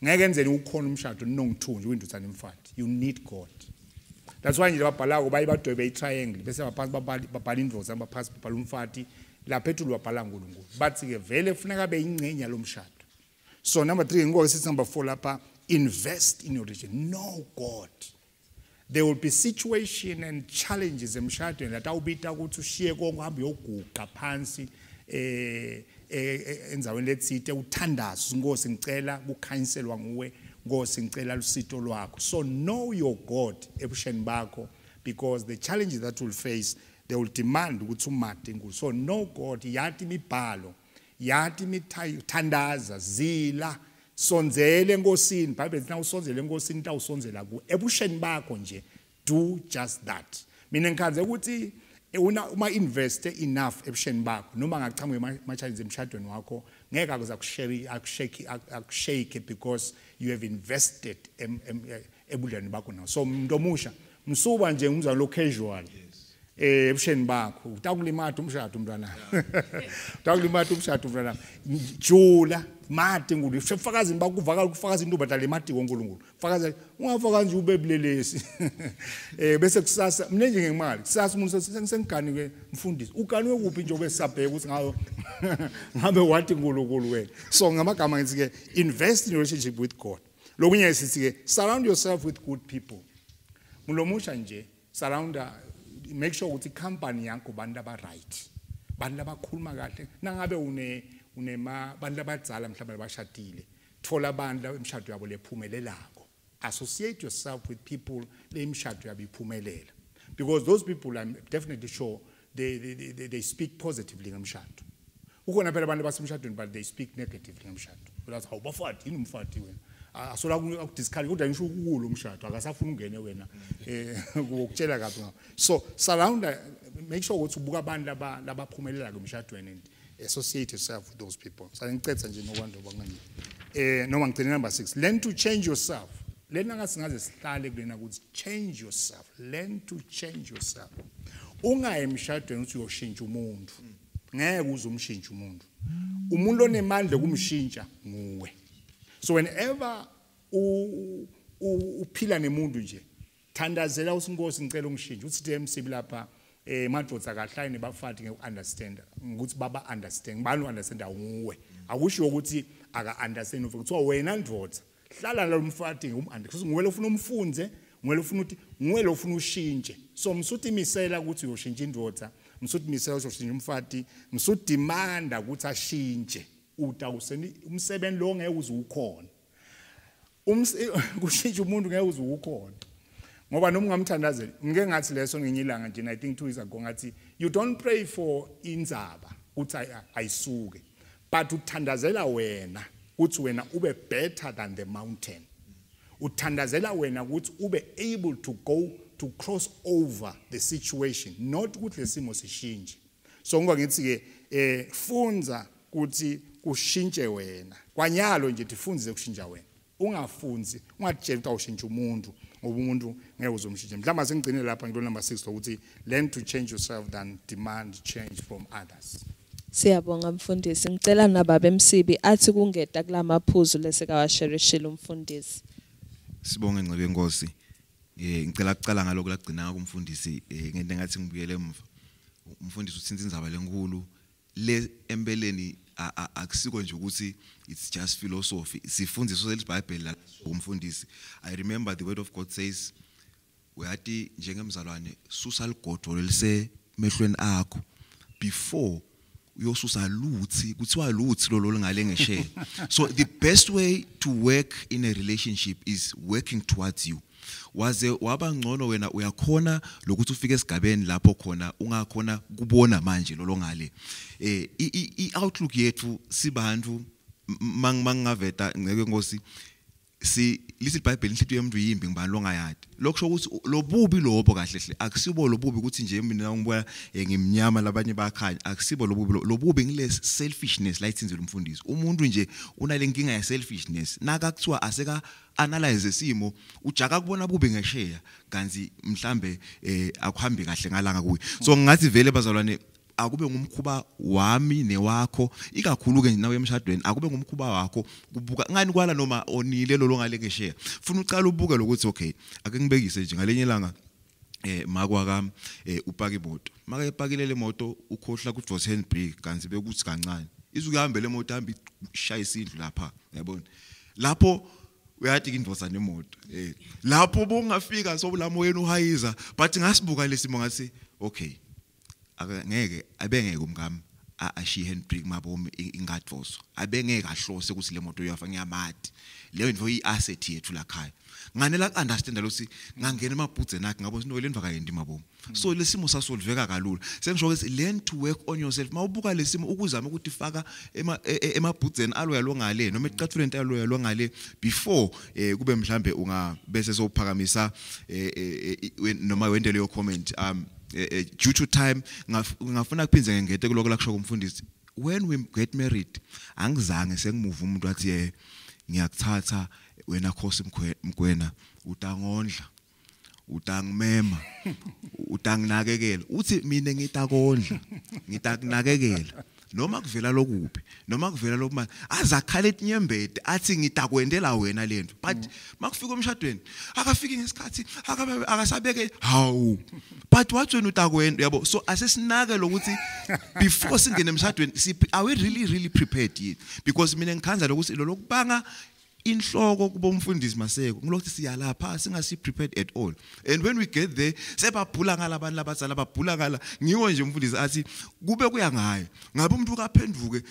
B: Ngeke enzeni ukhona umshado nongithunje uyindoda nemfati you need God. That's why nje babhalako baye badwebe i-triangle bese baphansi babhala babhala indloza baphansi babhala umfati lapha ethulu babhala uNkulunkulu bathi ke vele kufuneka abe ingcenye lomshado so number 3 ngoko sithi number 4 lapha invest in your religion. Know God. There will be situation and challenges emshadweni that awubita ukuthi ushiye konke uhambe uyoguqa phansi eh eh, enzaweni letsite uthandazo inkosi ngicela kukhanyiselwa nguwe. Inkosi ngicela lusito lwakho. So know your god ebusheni bakho because the challenges that will face they will demand ukuthi umade nkulu so know god yathi imibhalo yathi imithandaza zila sonzele enkosini bible ithi na usonzele enkosini tawusonzela ku ebusheni bakho nje do just that mina ngikhanze ukuthi Eh, una uma invest enough ebusheni bakho noma ngachamuke ama challenges emshadweni wakho ngeke akuza kushare akushake akushake because you have invested em- em- eh, ebudleni bakho now so umuntu omusha msuba nje umzalo lo casual eh ebusheni bakho utakulimata umshado umntwana utakulimata umshado umntwana jula mati ngulu fakazi bakuvakala kufakaza into badala mati koNkulunkulu fakaza ungafaka nje ube bulelesi. Eh bese kusasa mina nje ngemali kusasa umuntu sengingani ke mfundisi uganiwe kuphi nje obesabheka ukuthi ngayo ngabe wathi uNkulunkulu wena? So ngamagama ngithi ke invest in relationship with God. Lokunye sithi ke surround yourself with good people. Mulomusha nje surround make sure ukuthi company yakho bantu aba right. Bantu abakhuluma kahle. Nangabe une unema bantu abadzala mhlawumbe bashadile thola abantu emshado yabo lephumelelako associate yourself with people lemshado yabo iphumelela. Because those people i'm definitely sure they they, they, they speak positively ngemshado. Ukhona phela abantu basemshadweni but they speak negatively ngemshado. Ulazi hawu bafati yini umfati wena? A- asola ukudiscard kodwa ngisho ukulo umshado akasafuna ungene wena eh ukutshela kabi ngawo. So surround uh, make sure ukuthi ubuka abantu laba labaphumelela kumshadweni and associate yourself with those people. So ngicetha nje nokwanda bangani eh noma ngicela number 6 learn to change yourself. Lena ngasingaze sihlale kulena ukuthi change yourself learn to change yourself. Ungaye emshadweni ukuthi uyoshintsha umuntu. Ngeke uze umshintshe umuntu. Umuntu onemandla kumshintsha nguwe. So whenever uphila nemuntu nje thandazela usinkosi ngicela ungishintshe uthi emsibi lapha eh madvodza kahle nebafati ngeuunderstand ukuthi baba understand ngibani uunderstand nguwe akusho ukuthi aka understand ukuthi kuthiwa wena ndvodza hlala lo mfati ngumunderstand nguwe lofuna umfunze nguwe lofuna ukuthi nguwe lofuna ushintshe. So msuthi imisela ukuthi uyoshintsha indvodza msuthi imisela ukuthi ushintsha umfati msuthi demanda ukuthi ashintshe. Uta useni umsebenzi lo ngeke uze ukhona kushintsha umuntu ngeke uze ukhona ngoba noma ungamthandazeli ngeke ngathi leso ngenye ilanga nje i think two years ago ngathi you don't pray for indzaba ukuthi ay- ayisuke. But uthandazela wena ukuthi wena ube better than the mountain. Uthandazela wena ukuthi ube able to go to cross over the situation not ukuthi lesimo sishintshe. So ngoba ngithi ke eh funza ukuthi kushintshe wena kwanyalo nje tifunze kushintsha wena ungafunzi ungatshela ukuthi awushintsha umuntu ngoba umuntu ngeke uzomshintsha mhlawumbe sengigcine lapha ngilo number 6 lokuthi learn to change yourself than demand change from others
A: Siyabonga mfundisi. Ngicela nababa emsibi athi kungeda kulamaphuzu lesekawasherishile umfundisi.
C: Sibonge ngcebe inkosi. Eh ngicela ukucala ngaloko lagcina ngako umfundisi eh ngento engathi ngibuyele emva. Umfundisi uthinta indzaba lenkulu le empeleni a- a- akusiko nje ukuthi it's just philosophy. Sifundiswa selibhayibheli la umfundisi. I remember the word of God says uyathi njengemzalwane susa ligodo lelise mehlweni akho before uyosusa luthi kuthiwa luthi lo lolingale ngeshare so the best way to work in a relationship is working towards you waze waba ngcono wena uyakhona lokuthi ufike esigabeni lapho khona ungakhona kubona manje lo longale eh i- i i- outlook yethu sibantu mangingaveta ngeke nkosi si lithi iBhayibheli inhlito yomuntu yimbi ngibani longayadi lokusho ukuthi lobubi lobo kahle hle akusibo lobubi ukuthi nje mina ngibona eh, ngimnyama labanye bakhanya akusibo lobubi lo- lobubi ngile selfishness la ithinzile umfundisi umuntu nje unale nkinga ye selfishness naka kuthiwa aseka analyze isimo ujaka kubona bubi ngeshare kanzi mhlambe eh akuhambi kahle ngalanga kuye. So ngathi vele bazalwane akube ngumkhuba wami newakho ikakhulu ke nawe emshadweni akube ngumkhuba wakho. Kubuka ngani kwala noma onile lo longaleke share funa ucala ubuke lokuthi okay ake ngibekise nje ngalenye ilanga eh makwa kam eh upaka imoto. Maka epakile le moto ukhohla ku handbrake kanzi bekuthi kancane. Izukuhamba le moto hamba ishaya isindlu lapha yabona lapho uyathi indvosa nemoto eh lapho bongafika so la moyeni uhayiza but ngasibuka lesimo ngathi okay ake ngeke abengeke umkami a- ashiye handbrake mabomi ingadvoso abengeke ahlose ukuthi le moto uyafa ngiyamati leyo into yi asset yethu la khaya. Ngane la understand lo si ngangena emabhudze nakhe ngabo sino le ndvaka yendi mabomi so lesimo sasolveka kalula. Sengisho ukuthi learn to work on yourself mawubuka lesimo ukuzama ukuthi faka e- e- emabhudzeni aloya lo ngale noma ecathuleni aloya lo ngale before eh kube mhlambe unga bese sowuphakamisa eh, eh, noma wendele yo comment um due to time ngaf- ngafuna kuphindze ngengete kuloko la kusho umfundisi when we get married angizange sengimove umuntu wathi eh ngiyakuthatha wena khosi mkwena utangondla utangimema utanginakekela. Uthi mina ngitakondla ngitakunakekela. Noma kuvela lokuphi noma kuvela lokuma azakhale etinyembede athi ngitakwendela wena lento but makufika umshadweni akafiki ngesikhathi akasabeke hawu. But wathi wena utakwenda yabo so asesinake lokuthi before singene emshadweni are we really really prepared yini? Because mina ngikhanza lokuthi lo lokubanga inhloko kuba umfundisi maseko. Ngilokuthi siyalapha singasi prepared at all. And when we get there sebabhula ngalabantu labazala babhula ngala. Ngiwo nje umfundisi athi kube kuya ngayo ngabe umuntu kaphenduke ap-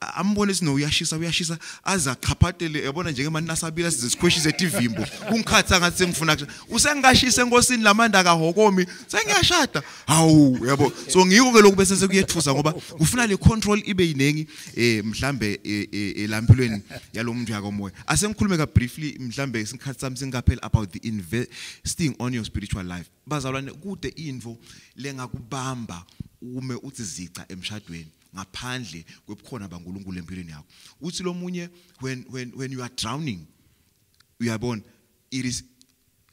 C: ambone sino uyashisa uyashisa. Aza chaphatele yabona njenge manje nasabila size sikhweshise tivimbo ungikhatha ngathi sengifuna kusha usengashisa enkosini lamanda kahokomi sengiyashada. Hawu yabo. So ngiko ke lokhu bese sekuyethusa ngoba kufuna le control ibe yinengi eh mhlambe eh, eh, elampilweni yalomuntu yakomoya. Asengikhulume ka briefly mhlambe isikhathi sami singapheli about the investing on your spiritual life. Bazalwane kude info lengakubamba ume uthi zica emshadweni. Ngaphandle kwebukhona baNkulunkulu empilweni yakho. Uthi lo munye when when when you are drowning uyabona it is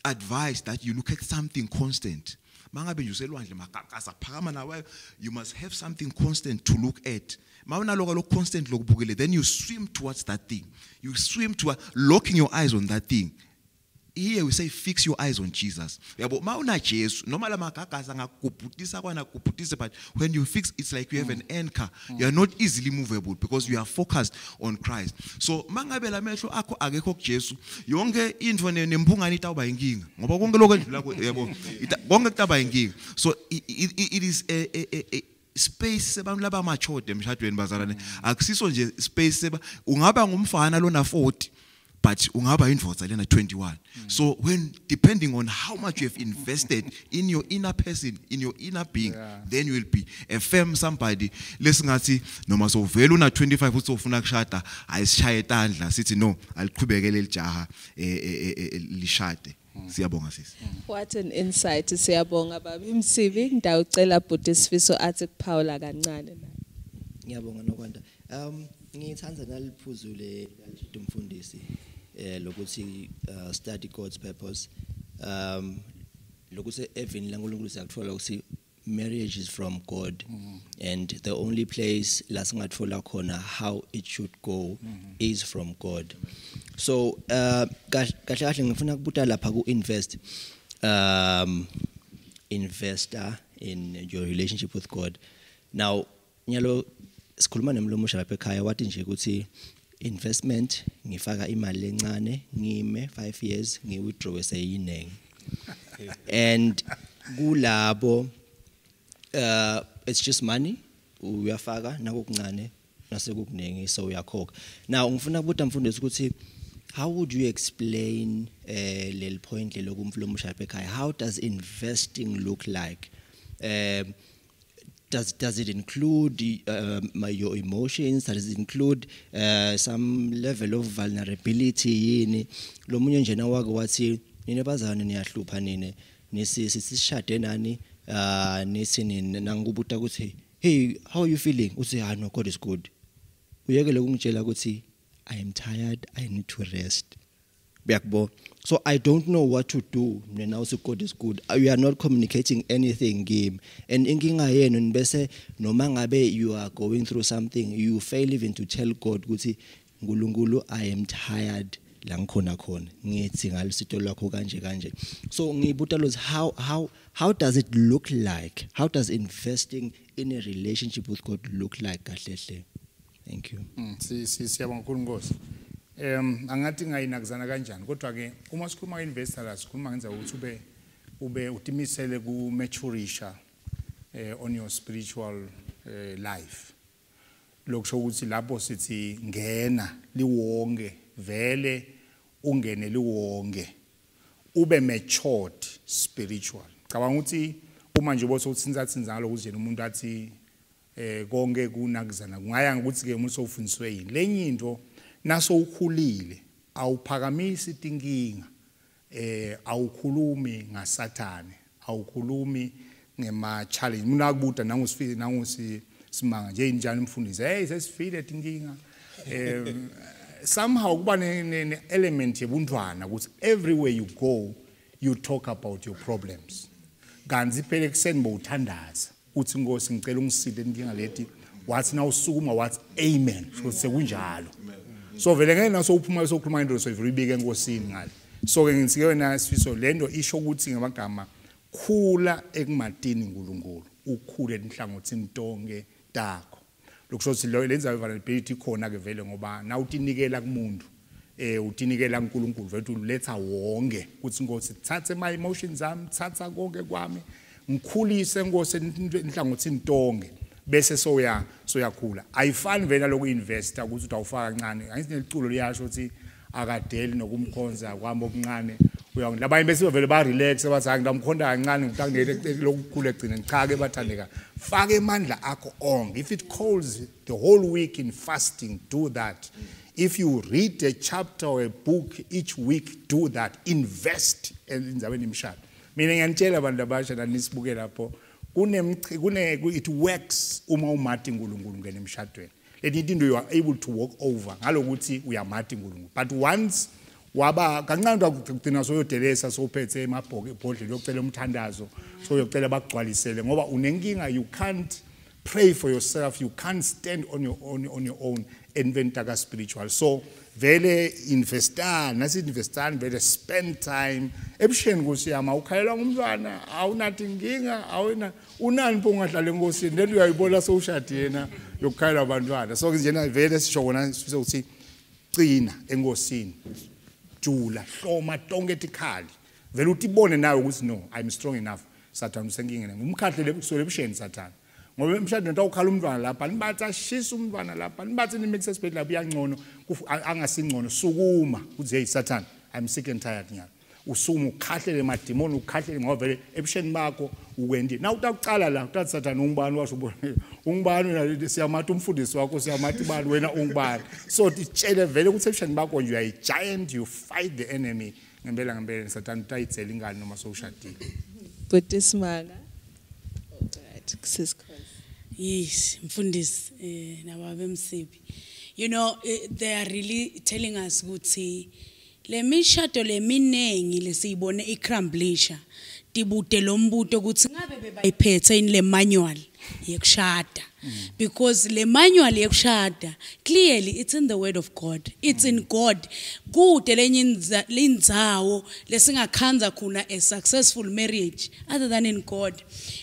C: advised that you look at something constant. Mangabe nje uselwandle magagasa phakama nawe you must have something constant to look at. Mawunaloka lo constant lokubukele then you swim towards that thing. You swim to locking your eyes on that thing here we say fix your eyes on Jesus. Yabo mawuna Jesu noma la magagasa ngakubhutisa kwana kubhutise but when you fix it's like you have an anchor. You are not easily movable because you are focused on Christ. So mangabe lamehlo akho akekho kuJesu yonke into ne- nembungane itawuba inkinga ngoba konke lokho endlula kwe- yabo ita- konke kutaba inkinga so i- i- i- it is a, a, a, a space sebantu laba machode emshadweni bazalane akusiso nje space seba ungaba ngumfana lona 40 but ungaba indvodza lena 21 so when depending on how much you have invested in your inner person in your inner being
B: Yeah.
C: then you will be a firm somebody lesingathi noma sovela una 25 uthi ufuna kushada ayisishaye tandla sithi no aliqhubekele lijaha eh, eh, eh, eh, lishade siyabonga sisi
A: What an insight siyabonga baba Msibi ngidawucela bhuti Sifiso athi kuphawula kancane naye.
F: Ngiyabonga nokwanda. Um ngithanda naliphuzu le lalisho umfundisi eh lokuthi uh, study God's purpose. Um lokuthi evini laNkulunkulu siyakuthola ukuthi marriage is from God and the only place la singathola khona how it should go is from God. So uh kahle kahle ngifuna kubuta lapha ku invest um investor in your relationship with God. Now, nyalo sikhuluma nemlomusha lapha ekhaya wathi nje ukuthi investment ngifaka imali encane ngime 5 years ngiwithdraw seyinengi. And kulabo uh it's just money uyafaka nakokuncane nasekukunengi so uyakhokha. Now ngifuna ukubuta mfundisi ukuthi how would you explain eh lel point lelokumflomusha lapha ekhaya how does investing look like um does does it include uh, my, your emotions? Does it include uh, some level of vulnerability yini? Lo munye njena wake wathi nine bazane niyahlupha nine nisi sisishade nani? Uh nithi nini nangibuta ukuthi hey how are you feeling? Uthi ah no god is good. Uyekele ukungitshela ukuthi i am tired i need to rest. Uyakubona so i don't know what to do. Mina uthi god is good. You are not communicating anything game. And inkinga yenu nibese noma ngabe you are going through something you fail even to tell god ukuthi nkulunkulu i am tired. La ngikhona khona. Ngithi ngalisito lwakho kanje kanje. So ngibuta lozi how how how does it look like? How does investing in a relationship with god look like kahle hle? Thank you.
B: Mm, si si- siyabonga kakhulu Nkosi. Em angathi ngayinakuzana kanjani kodwa ke uma sikhuluma ngeinvestor sikhuluma ngenza ukuthi ube ube utimisele ku maturisha eh on your spiritual eh, life. Lokusho ukuthi lapho sithi ngena liwonke vele ungene liwonke ube matured spiritual. Cabanga ukuthi uma nje bothi uthinza thinza lokuthi nje umuntu athi eh konke kunakuzana kungaya ngokuthi ke umuntu sowufundiswe yini lenye into naso ukhulile awuphakamisi inkinga eh awukhulumi ngasathane awukhulumi ngema challenge mina kubuda nangusifike nangusi simanga nje injani umfundisi hey sesifile tinkinga. Um somehow kuba ne element yebuntwana ukuthi everywhere you go you talk about your problems. Kanti phela ekuseni bowuthandaza uthi inkosi ngicela ungisile inkinga leti. Wathi na usukuma wathi amen. So sekunjalo. So vele ngeke naso uphuma sokhuluma into so ivulibike enkosini ngale. So ke ngitsike wena sifiso lento isho ukuthi ngamagama khula ekumatini uNkulunkulu ukhule enhlangothini tonke takho. Lokusho ukuthi lo lenza vulnerability khona ke vele ngoba na utinikela kumuntu eh utinikela kuNkulunkulu vele uletha wonke ukuthi inkosi thathe my emotions ami thatha konke kwami ngikhulise inkosi enhlangothini tonke. Bese soya soyakhula. Ayifani vele loku investor ukuthi uthi awufaka kancane ayisineculo liyasho ukuthi akadeli nokumkhonza kwami okuncane. Uyang labanye bese vele ba relax bathi hayi ngidamkhonda kancane ngitangele lokukhula egcine cha ke bathandeka. Faka emandla akho onke. If it calls the whole week in fasting do that. If you read a chapter or a book each week do that. Invest enzaweni imshado mina ngiyanitshela abantu abasha nanisibuke lapho. Kunemchi kune it works uma umati uNkulunkulu ngene emshadweni. Leti into you are able to walk over ngalokuthi uyamati uNkulunkulu but once waba kancane ukugcina soyodelesa sophethe emabhoke ebhodle yocela umthandazo soyocela bagcwalisele ngoba unenkinga you can't pray for yourself you can't stand on your own on your own inventaka spiritual so vele investani nasi investani vele spend time. Ebusheni kusiyama ukhalelwa ngumntwana awunathi inkinga awuna unani pho ungahlala enkosini lento uyayibona sowushadi yena yokukhalela abantwana so njena vele sisho kona sifisa ukuthi cina enkosini. Jula hloma tonke tikhali vele utibone nawe ukuthi no i'm strong enough. Sathane usenkingeni ngumkhahle kusole ebusheni sathane ngoba emshadweni nto ukhala umntwana lapha nibathi ashisa umntwana lapha nibathi nimikise esibhedlela lapha uyangcono angasingcono sukuma uthi hey sathane i'm sick and tired nyalo usuma ukhahlele emadimoni ukhahlele ngoba vele ebusheni bakho ukwendile. Na utakucala la utathi sathane ungubani washo ubona ungubani wena? Siyamati umfundisi wakho siyamati bani wena ungubani? So titshele vele ukuthi ebusheni bakho are a giant you fight the enemy. Ngempela ngempela sathane utayitsela ingane noma sowushadile.
A: Buddhismanga. Alright, sisikhona.
D: Yes, mfundisi eh nababemsibi. You know, eh, they are really telling us ukuthi le mishado leminengi lesiyibone icrumblisha tibude lombuto ukuthi ngabe bebayiphethe in le manual yekushada. Because le manual yekushada clearly it's in the word of God. It's in God. Kude lenye indza- lindzawo lesingakhanza khona a successful marriage other than in God.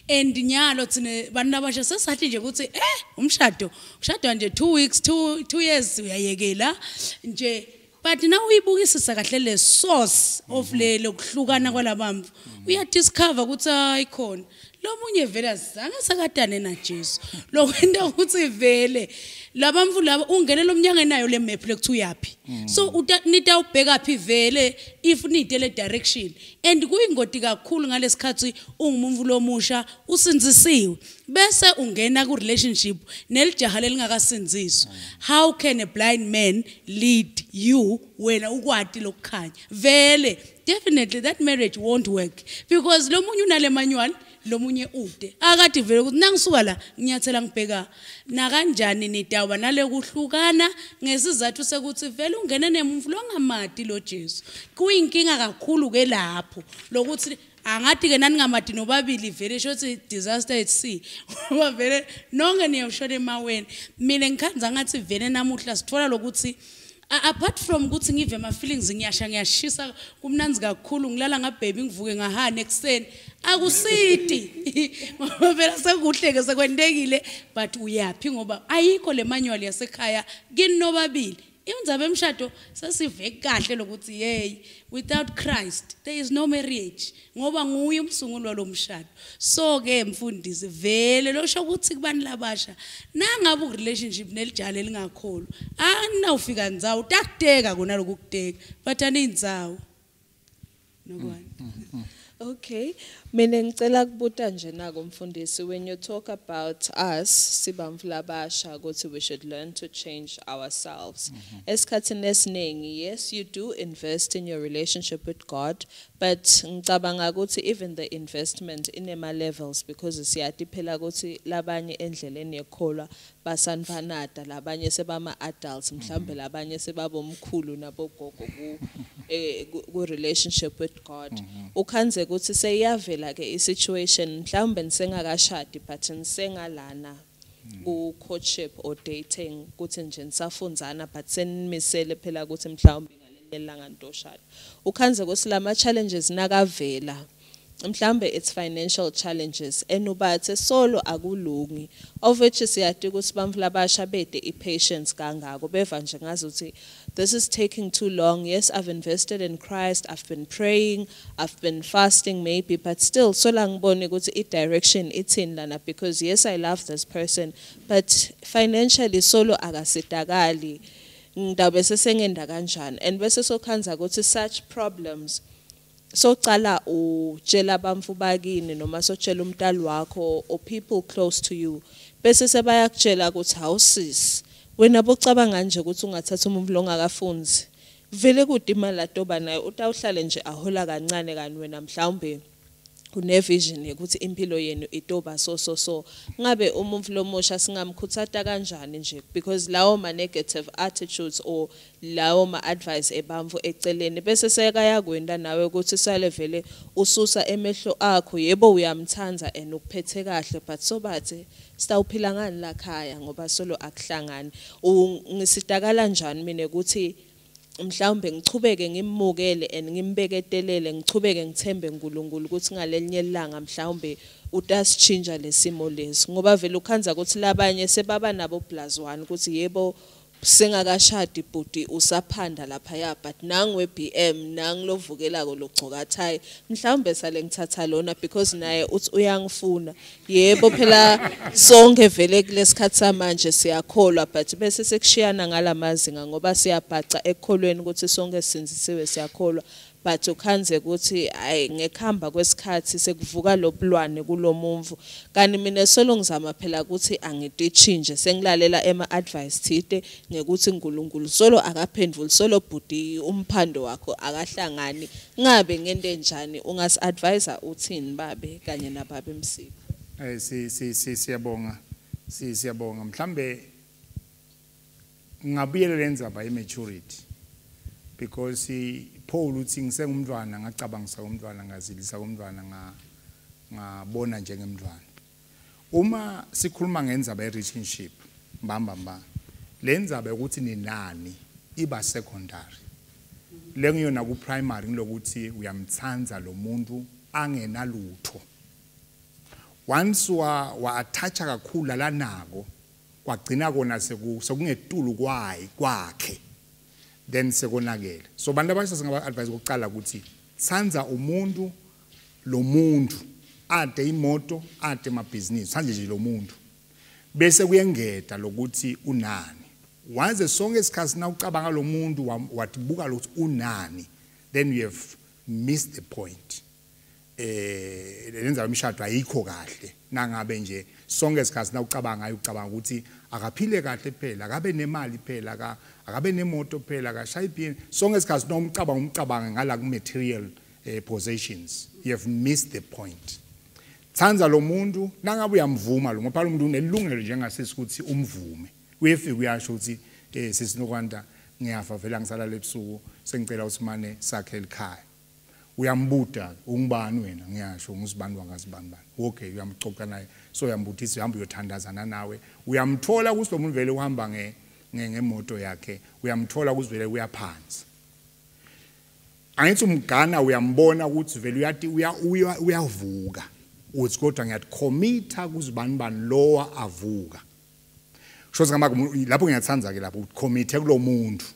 D: And nyalo tsine bantu abasha sesathi nje ukuthi eh umshado kushadwa nje 2 weeks 2 2 years uyayekela nje. But na uyibukisisa kahle le source of le lokuhlukana kwalabamvu uyadiscover ukuthi ayikhona lomunye vele azange sakadane naJesu lokwenta ukuthi vele labamvu laba ungene lomnyanga nayo le map lekuthiwa uyapi so uta- nitawubheka phi vele if nide le direction? And kuyingoti kakhulu ngalesikhathi ungumuntu lomusha usinzisiwe. Bese ungena ku relationship nelijaha lelingakasinziswa. How can a blind man lead you wena ukwati lokukhanya? Vele definitely that marriage won't work. Because lomunye unale manual lomunye ude. Akade vele ukuthi nangisuka la nginyathela ngibheka na kanjani nitawuba nale kuhlukana ngesizathu sekuthi vele ungene nemuntu longamadi lo Jesu. Kuyinkinga kakhulu ke lapho lokuthi angathi ke naningamadi nobabili vele shothi disaster at sea. Ngoba vele nonke niyoshona emaweni. Mina ngikhanza ngathi vele namuhla sithola lokuthi apart from ukuthi ngive ama feelings ngiyasha ngiyashisa kumnanzi kakhulu ngilala ngababy ngivuke ngahana ekseni akusidi ngoba phela sekuhle ke sekwendekile but uyapi ngoba ayikho le manual yasekhaya kini nobabili imizaba emshado sesive kahle lokuthi hey without Christ there is no marriage. Ngoba nguye umsunguli walomshado so ke mfundisi vele losho ukuthi kubani labasha nangabe u relationship nelijalo elingakholwa anawufika nzawo utakuteka kona lokukuteka but anindzawo nokwani
A: Okay, mina ngicela kubuta nje nako mfundisi. When you talk about us sibamvu labasha ukuthi we should learn to change ourselves. Esikhathini esiningi yes you do invest in your relationship with God but ngicabanga ukuthi even the investment inema levels because siyati phela ukuthi labanye endleleni yekholwa basanvanada labanye sebama adults mhlambe labanye sebabomkhulu nabogogo ku eh, ku ku relationship with God. Ukhanze ukuthi seyavela ke isituation mhlambe nisengakashadi but nisengalana ku courtship or dating kuthi nje nisafundzana but senimisele phela ukuthi mhlawumbe ngaleli langa ntoshada ukhanze ukuthi lama challenges nakavela mhlambe it's financial challenges enubathe solo akulungi of which siyati ukuthi bamfu labasha bede i-patience kangako beva nje ngazi ukuthi this is taking too long. Yes i've invested in christ i've been praying i've been fasting maybe but still so sola ngibone ukuthi i-direction ithini lana because yes i love this person but financially solo akasidakali. Ngidawube sesengenda kanjani and bese sokhanza ukuthi such problems socala utshela abamfu bakini noma sotshela umntali wakho or people close to you bese sebayakutshela ukuthi hawusisi wena bocabanga nje ukuthi ungathatha umuntu longakafunzi vele kude imali atoba nayo utawuhlale nje ahola kancane kani wena mhlawumbe? Unevision yokuthi impilo yenu itoba so so so. Ngabe umuntu lomusha singamkhuthata kanjani nje? Because lawo ma negative attitudes or lawo ma advice ebamvu eceleni bese sekaya kwenda nawe ukuthi sale vele ususa emehlo akho. Yebo uyamthanza and ukuphethe kahle but sobathe sitawuphila ngani la khaya? Ngoba solo akuhlangani. Ngisidakala njani mina ukuthi mhlawumbe ngichubeke ngimukele and ngimbeketelele ngichubeke ngithembe uNkulunkulu ukuthi ngalelinye ilanga mhlawumbe utasichinja lesimo lesi. Ngoba vele ukhanza ukuthi labanye sebaba nabo plus 1 ukuthi yebo sengakashadi bhuti usaphanda lapha ya but nangwe BM nangilovukelako logcokathayi. Mhlawumbe sale ngithatha lona because naye uthi uyangifuna. Yebo phela sonke vele kulesikhathi samanje siyakholwa but bese sekushiyana ngalamazinga ngoba siyabhaca ekukholweni ukuthi sonke sinzisiwe siyakholwa. But ukhanze ukuthi ayi ngekhamba kwesikhathi sekuvuka lobulwane kulomumvu kanti mina solo ngizama phela ukuthi angidichinje sengilalela ema advice thide ngekuthi uNkulunkulu solo akaphenduli solo budi umphando wakho akahlangani ngabe ngento enjani ungasi advisor uthini babe kanye nababe emsiko
B: Eh si si si siyabonga. Si siyabonga. Mhlambe ngabuyela lenzaba imaturity because Paul uthi ngisengumntwana ngacabangisa umntwana ngazilisa umntwana nga ngabona njengemntwana. Uma sikhuluma ngenzaba relationship mbamba mba lenzaba ukuthi ninani iba secondary. Lengiyona ku primary ngilokuthi uyamthanza lo muntu angenalutho. once wa wa attach kakhulu la nako kwagcina kona seku sekungetulu kwayi kwakhe then sekonakele. So bantu abasha singaba advise ukucala ukuthi sanza umuntu lo muntu ade imoto ade amabhizinisi sanje nje lo muntu. Bese kuyengeda lokuthi unani. Waze sonke isikhathi na ucabanga lo muntu wa- wathi buka lokuthi unani then you have missed the point. Eh lenza imishado ayikho kahle. Nangabe nje sonke isikhathi na ucabanga ngayo ucabanga ukuthi akaphile kahle phela akabe nemali phela aka akabe nemoto phela akashaya ibhiya sonke isikhathi noma ucabanga umcabanga ngala ku material eh, possessions. You have missed the point. Thanza lo muntu nangabe uyamvuma lo ngoba umuntu unelungelo njengasisi ukuthi umvume. Uyefika uyasho ukuthi eh sisinokwanda ngiyafa vela ngisalala ebusuku sengicela ukuthi mane sakhe elikhaya uyambuda ungubani wena? Ngiyasho ngusibani wangazibani bani? Okay uyamcoca naye. So uyambuthisa uhamba uyothandazana nawe. Uyamthola ukuthi lo muntu vele uhamba nge nge- ngemoto yakhe. Uyamthola ukuthi vele uyaphansi angithi umgana uyambona ukuthi vele uyati uya- uya- uyavuka. Uthi kodwa ngiyatcommita kuzibani bani lowa avuka. Shoza ngama lapho ngiyathanza ke lapho ucommit kulo muntu.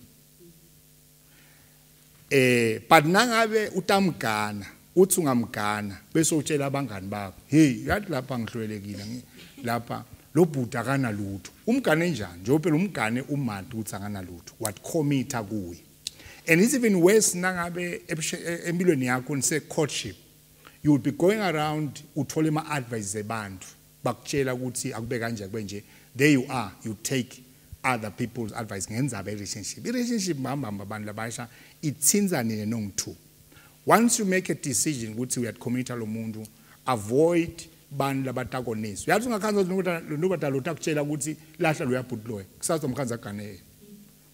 B: Eh but nangabe utamgana uthi ungamgana bese utshela abangani bakho hey yathi lapha ngihlwelekile ngi- lapha lo bhuda kana lutho umgane njani? Nje phela umgane umadi uthi akana lutho what commita kuye? And it's even worse nangabe e- empilweni yakho nise courtship you will be going around uthole ama advice ebantu bakutshela ukuthi akube kanje kube nje. There you are you take other people's advice ngenza be relationship. I relationship mahamba hamba abantu labasha ithinza nina nongu-two once you make a decision ukuthi uyatcommita lo muntu avoid bantu labatakonisa uyathi ungakhanza lo nobadala utakutshela ukuthi lahla loya bhuti loya. Kusasa umkhanza aganele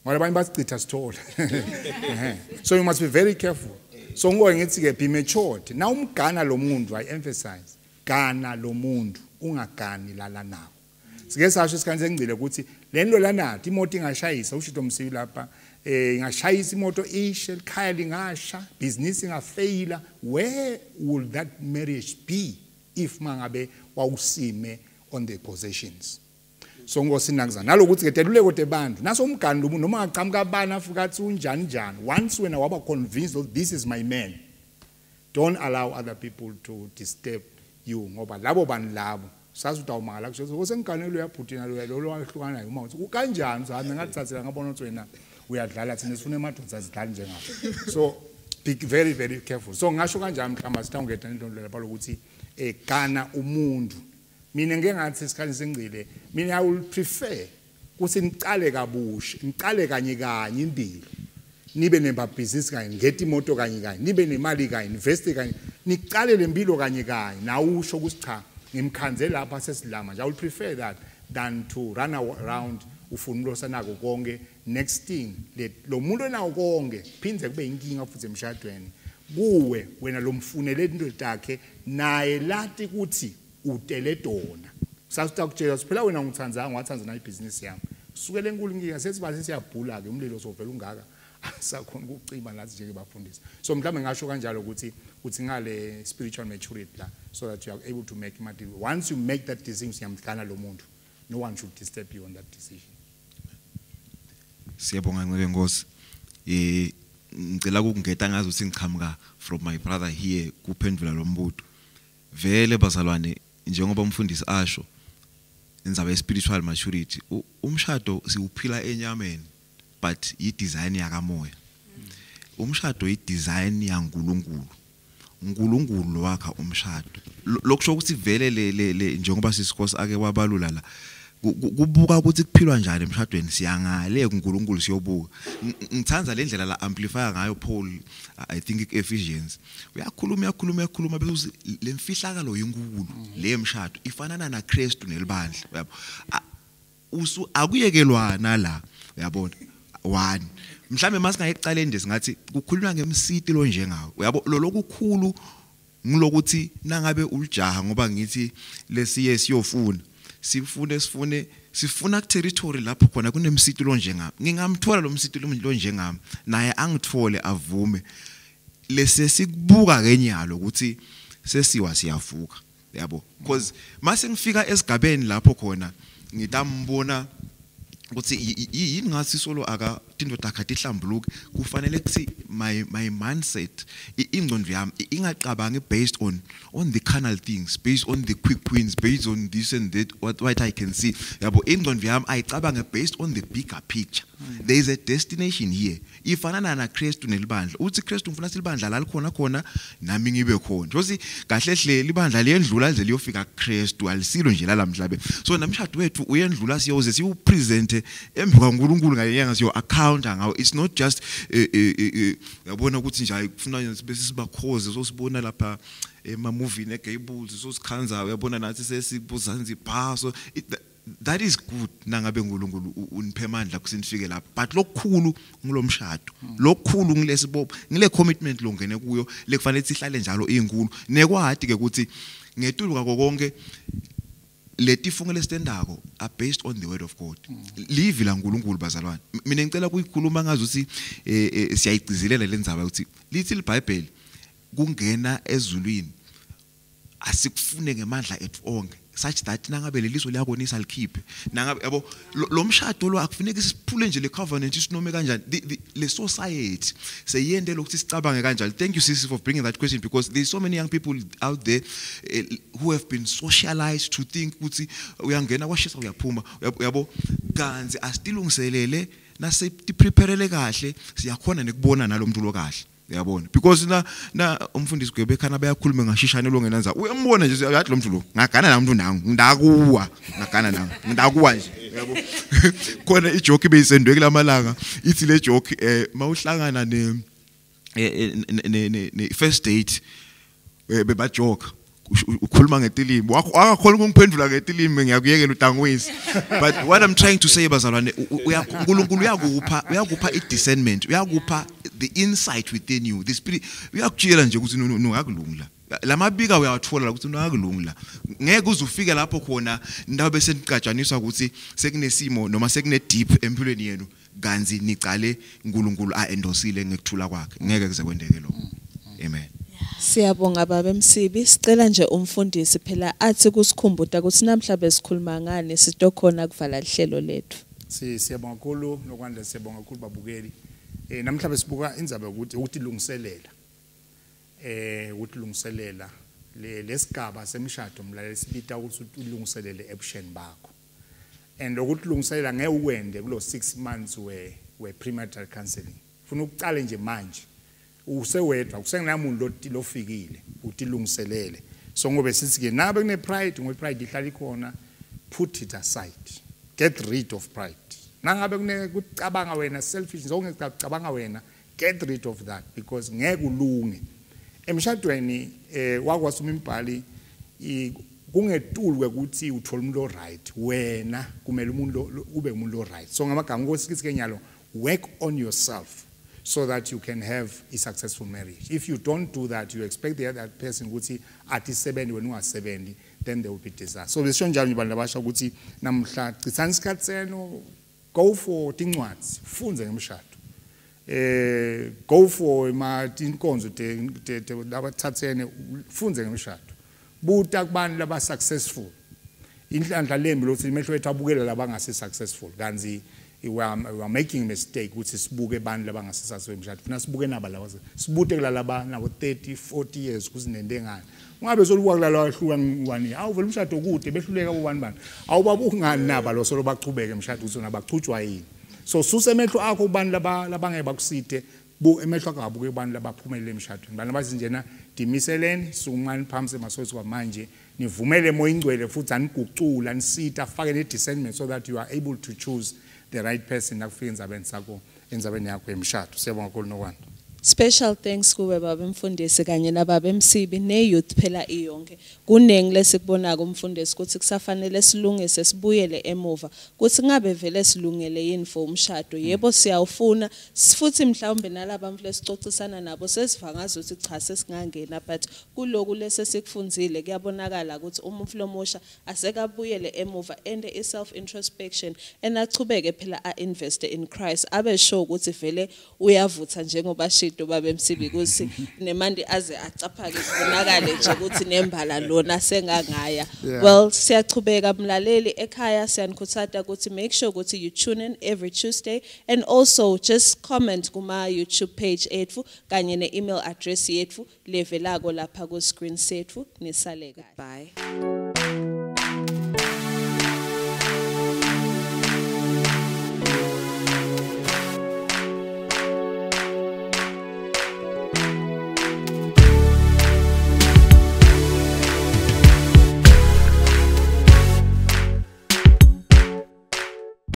B: ngoba abanye basichitha sithole. Ehhe. so you must be very careful. So ngoye ngithi-ke be matured. Na umgana lo muntu i emphasize gana lo muntu ungagani lala nawo sike sasho isikhathi sengcile ukuthi le nto lanathi imoto ingashayisa ushito msibi lapha eh ingashayisa imoto ishe likhaya lingasha business ingafeyila where will that marriage be if mangabe wawusime on the possessions? So ngosinakuzana nalokuthi ke teluleko tebantu naso umgani lo muntu noma angachamuka abana afuka athi unjani njani? Once wena waba convinced that this is my man don't allow other people to disturb you ngoba labo bantu labo sazi ukuthi awumangala kusho ukuthi osengiganelo uyabhutina lo lo wahlukana naye uma uthi kanjani sami ngathathela ngabona ukuthi wena uyadlala thina sifuna emadoda azidlali njengabo so be very very careful. So ngasho kanjani mhlamba sithawungeda nendlela lapha lokuthi egana umuntu? Mina ngeke ngathi isikhathi sengcile mina i will prefer ukuthi niqale kabusha niqale kanye kanye impilo. Nibe nemabhizinisi kanye ngeti imoto kanye kanye nibe nemali kanye investe kanye niqale lempilo kanye kanye nawusho ukuthi cha ngimkhanze lapha sesilama. Nje i will prefer that than to run around ufuna ulosa nako konke. Next thing lo muntu onawo konke phindze kube inkinga futhi emshadweni. Kuwe wena lomfunele into takhe naye lati ukuthi uteledona sasitha kutshela siphela wena ngithandzanga wathandza na ibhizinisi yami. Sukele enkulu inkinga sesibathi siyabhula ke umlilo sovela ungaka. Sakhona ukucima nathi njenge bafundisi. So mhlawumbe ngasho kanjalo ukuthi uthi ngale spiritual maturity la so that you are able to make imali once you make that decision siyamhlana lo muntu. No one should disturb you on that decision.
C: Siyabonga nceke nkosi. Eh ngicela ukungeta ngazi ukuthi ngichamuka from my brother here kuphendula lo mbuto. Vele bazalwane njengoba umfundisi asho indzaba ye spiritual maturity umshado siuphila enyameni but i design yakamoya umshado i design yaNkuluNkulu uNkulunkulu wakha umshado. Lo- lokusho ukuthi vele le le- njengoba sisikhosi ake wabalula la ku- ku- kubuka ukuthi kuphilwa njani emshadweni? Siyangale kuNkulunkulu siyobuka. Ng- ngithanza le ndlela la amplifier ngayo Paul I think Ephesians uyakhuluma uyakhuluma uyakhuluma bese uthi le mfihlakalo yinkulu le emshado ifanana na Christu nelibandla. Uyabo? A- usu akuyekelwana la uyabona? One. Mhlambe masingayicala nje singathi kukhulunywa ngemsiti lo njengawo. Uyabo lo lokukhulu ngilokuthi nangabe ulijaha ngoba ngithi lesiye siyofuna. Sifune sifune sifuna ku territory lapho khona kunemsiti lo njengami ngingamthola lo msiti lo njengami naye angithole avume. Lese sikubuka kenyalo ukuthi sesiwa siyavuka. Yabo because mase ngifika esigabeni lapho khona ngitambona ukuthi yi- yi- yi- yini ngathi solo aka tindoda akade ihlambuluke kufanele kuthi my my mindset i- ingqondo yami i- ingaqabangi based on on the carnal things based on the quick wins based on this and that what what I can see. Yabo ingqondo yami ayicabange based on the bigger picture. There is a destination here. Ifanana na Christu nelibandla. Uthi Christu ngifuna silibandla la likhona khona nami ngibe khona. Josi kahle hle libandla liyendlula lize liyofika kuChristu alisilo nje la lamhlabe so namshado wethu uyendlula siyoze siwupresente embi kwaNkuluNkulu ngayenyanga siyo account ngawo. It's not just eh, eh, eh, yabona ukuthi nje hayi kufuna bese sibakhoze sosibona lapha ema movie negables sosikhanza uyabona nathi sesibuzanzi phaso that is good nangabe uNkulunkulu uniphe amandla kusinifike lapha. But lokukhulu ngilomshado lokukhulu ngilesibopho ngile commitment longene kuyo lekufanele sihlale njalo inkulu nekwadi ke ukuthi ngetuluka konke letifungo lesitendako are based on the word of God. Livi la uNkulunkulu bazalwane. Mina ngicela kuyikhuluma ngazi ukuthi eh, eh, siyayigcizelela lendzaba ukuthi lithi iBhayibheli kungena ezulwini asikufune ngemandla ethu onke. Such that nangabe leliso liyakonisa likhiphe. Nangabe yabo lo- lo mshado lo akufuneki siphule nje le covenant isinome kanjani? The- the- le society seyiyende lokuthi sicabange kanjani? Thank you sisi for bringing that question because there's so many young people out there eh, who have been socialized to think ukuthi uyangena kwashisa uyaphuma. Uyabo- yabo kanzi astilungiselele nase tipreparele kahle siyakhona nekubona nalomuntu lo kahle. Uyabona because na na umfundisi gwebe khana bayakhuluma ngashishane lo ngenanza uyambona nje yathi lo muntu lo ngagana la muntu nangu ndakuwa ngagana nangu ndakuwa nje. Yabo. Khona ijoke beyisendwe kulamalanga ithi le joke eh mawuhlangana ne eh, ne- ne first date eh, bebajoka. Ukhuluma ngetilimi. Akakhona ukungiphendula ngetilimi ngiyakuyekela utangwisi but what i'm trying to say bazalwane uNkulunkulu uyakupha uyakupha i-discernment uyakupha the insight within you the spirit. Uyakutshela nje ukuthi ungakulungla lamabika uyawathola la ukuthi ungakulungla ngeke uze ufike lapho khona ndawo bese nicatshaniswa ukuthi sekunesimo noma sekune deep empilweni yenu. Kanzi nicale uNkulunkulu a-endosile ngekuthula kwakhe. Ngeke kuze kwendeke lokho. Amen.
A: Siyabonga baba Msibi sicela nje umfundisi phela athi kusikhumbuta ukuthi namhlanje sikhuluma ngani sitokhona kuvala lihlelo lethu
B: Si siyabonga kakhulu nokwanda siyabonga kakhulu babukeli. Eh namhlanje sibuka indzaba ukuthi ukuthi lungiselela. Eh ukuthi lungiselela le lesigaba semshado mlaleli sibita ukuthi ulungiselele ebusheni bakho. And ukuthi lungiselela ngeke ukwende kulo 6 months we we premarital counseling. Ufuna ukucala nje manje. Usewedwa kusengenamuntu lo lofikile uthi lungiselele. So ngobe sithi ke nabe kune pride ngoba pride ihlala ikhona put it aside. Get rid of pride. Nangabe kune kucabanga wena selfish ngicabanga wena get rid of that because ngeke ulunge. Emshadweni eh wakwasuma imbhali kungetulu ukuthi uthola umuntu right wena kumele umuntu lo- lo- ube umuntu lo right so ngamagama ngosikithi kenyalo work on yourself. So that you can have a successful marriage. If you don't do that you expect the other person would ukuthi athi 70 wena ungasebenzi then there will be disaster. So besho njalo nje abantu abasha ukuthi namhla chithani isikhathi seno go for tincwadi funze ngemshado. Eh go for ma tinkonzo te labathathene funze ngemshado. Buta kubantu laba successful? Inhlanhla lembi lokuthi imehlo ethu abukela successful. Kanzi we are, we are making a mistake ukuthi sibuke abantu labangase successful emshado. Funa sibuke naba laba sibute kulalaba nabo 30 40 years kuzinende ngani. Ungabe solubuka kulala wahluka ngwani awu vele umshado kude behluleka kubani bani awubabuki ngani naba lo solo baqhubeke emshado ukuthi nabachutshwa yini? So susa emehlo akho kubantu laba labangeke bakuside bu emehlo akho abuke kubantu labaphumelele emshadweni. Bantu bathi njena dimiseleni sukumani phambi semasothi kwamanje nivumele moya ingcwele futhi anigucula nisita afake ne-discernment so that you are able to choose the right person nakufika endzabeni sakho endzabeni yakho yemshado. Siyabonga kakhulu nokwanda
A: Special thanks kuwe baba mfundisi kanye nababa emsibi neyouth phela iyonke. Kuningi lesikubonaka umfundisi ukuthi kusafanele silungise sibuyele emuva. Kuthi ngabe vele silungele yini for umshado. Yebo siyawufuna futhi mhlawumbe nalaba mfle sicocisana nabo sesivangaza ukuthi cha sesingangena but kuloku lese sikufunzile kuyabonakala ukuthi uma umflo mosha asekabuyele emuva and i self introspection enachubeke phela a invest in Christ abe sure ukuthi vele uyavutha njengoba shido babemsibi kusi nemandi aze acaphake kubonakale nje ukuthi nembala lona sengangaya. Well siyachubeka mlaleli ekhaya siyanikhuthaza ukuthi make sure ukuthi you tune in every Tuesday and also just comment kuma YouTube page ethu kanye ne email address yethu levelako lapha ku screen sethu nisale kahle. Bye.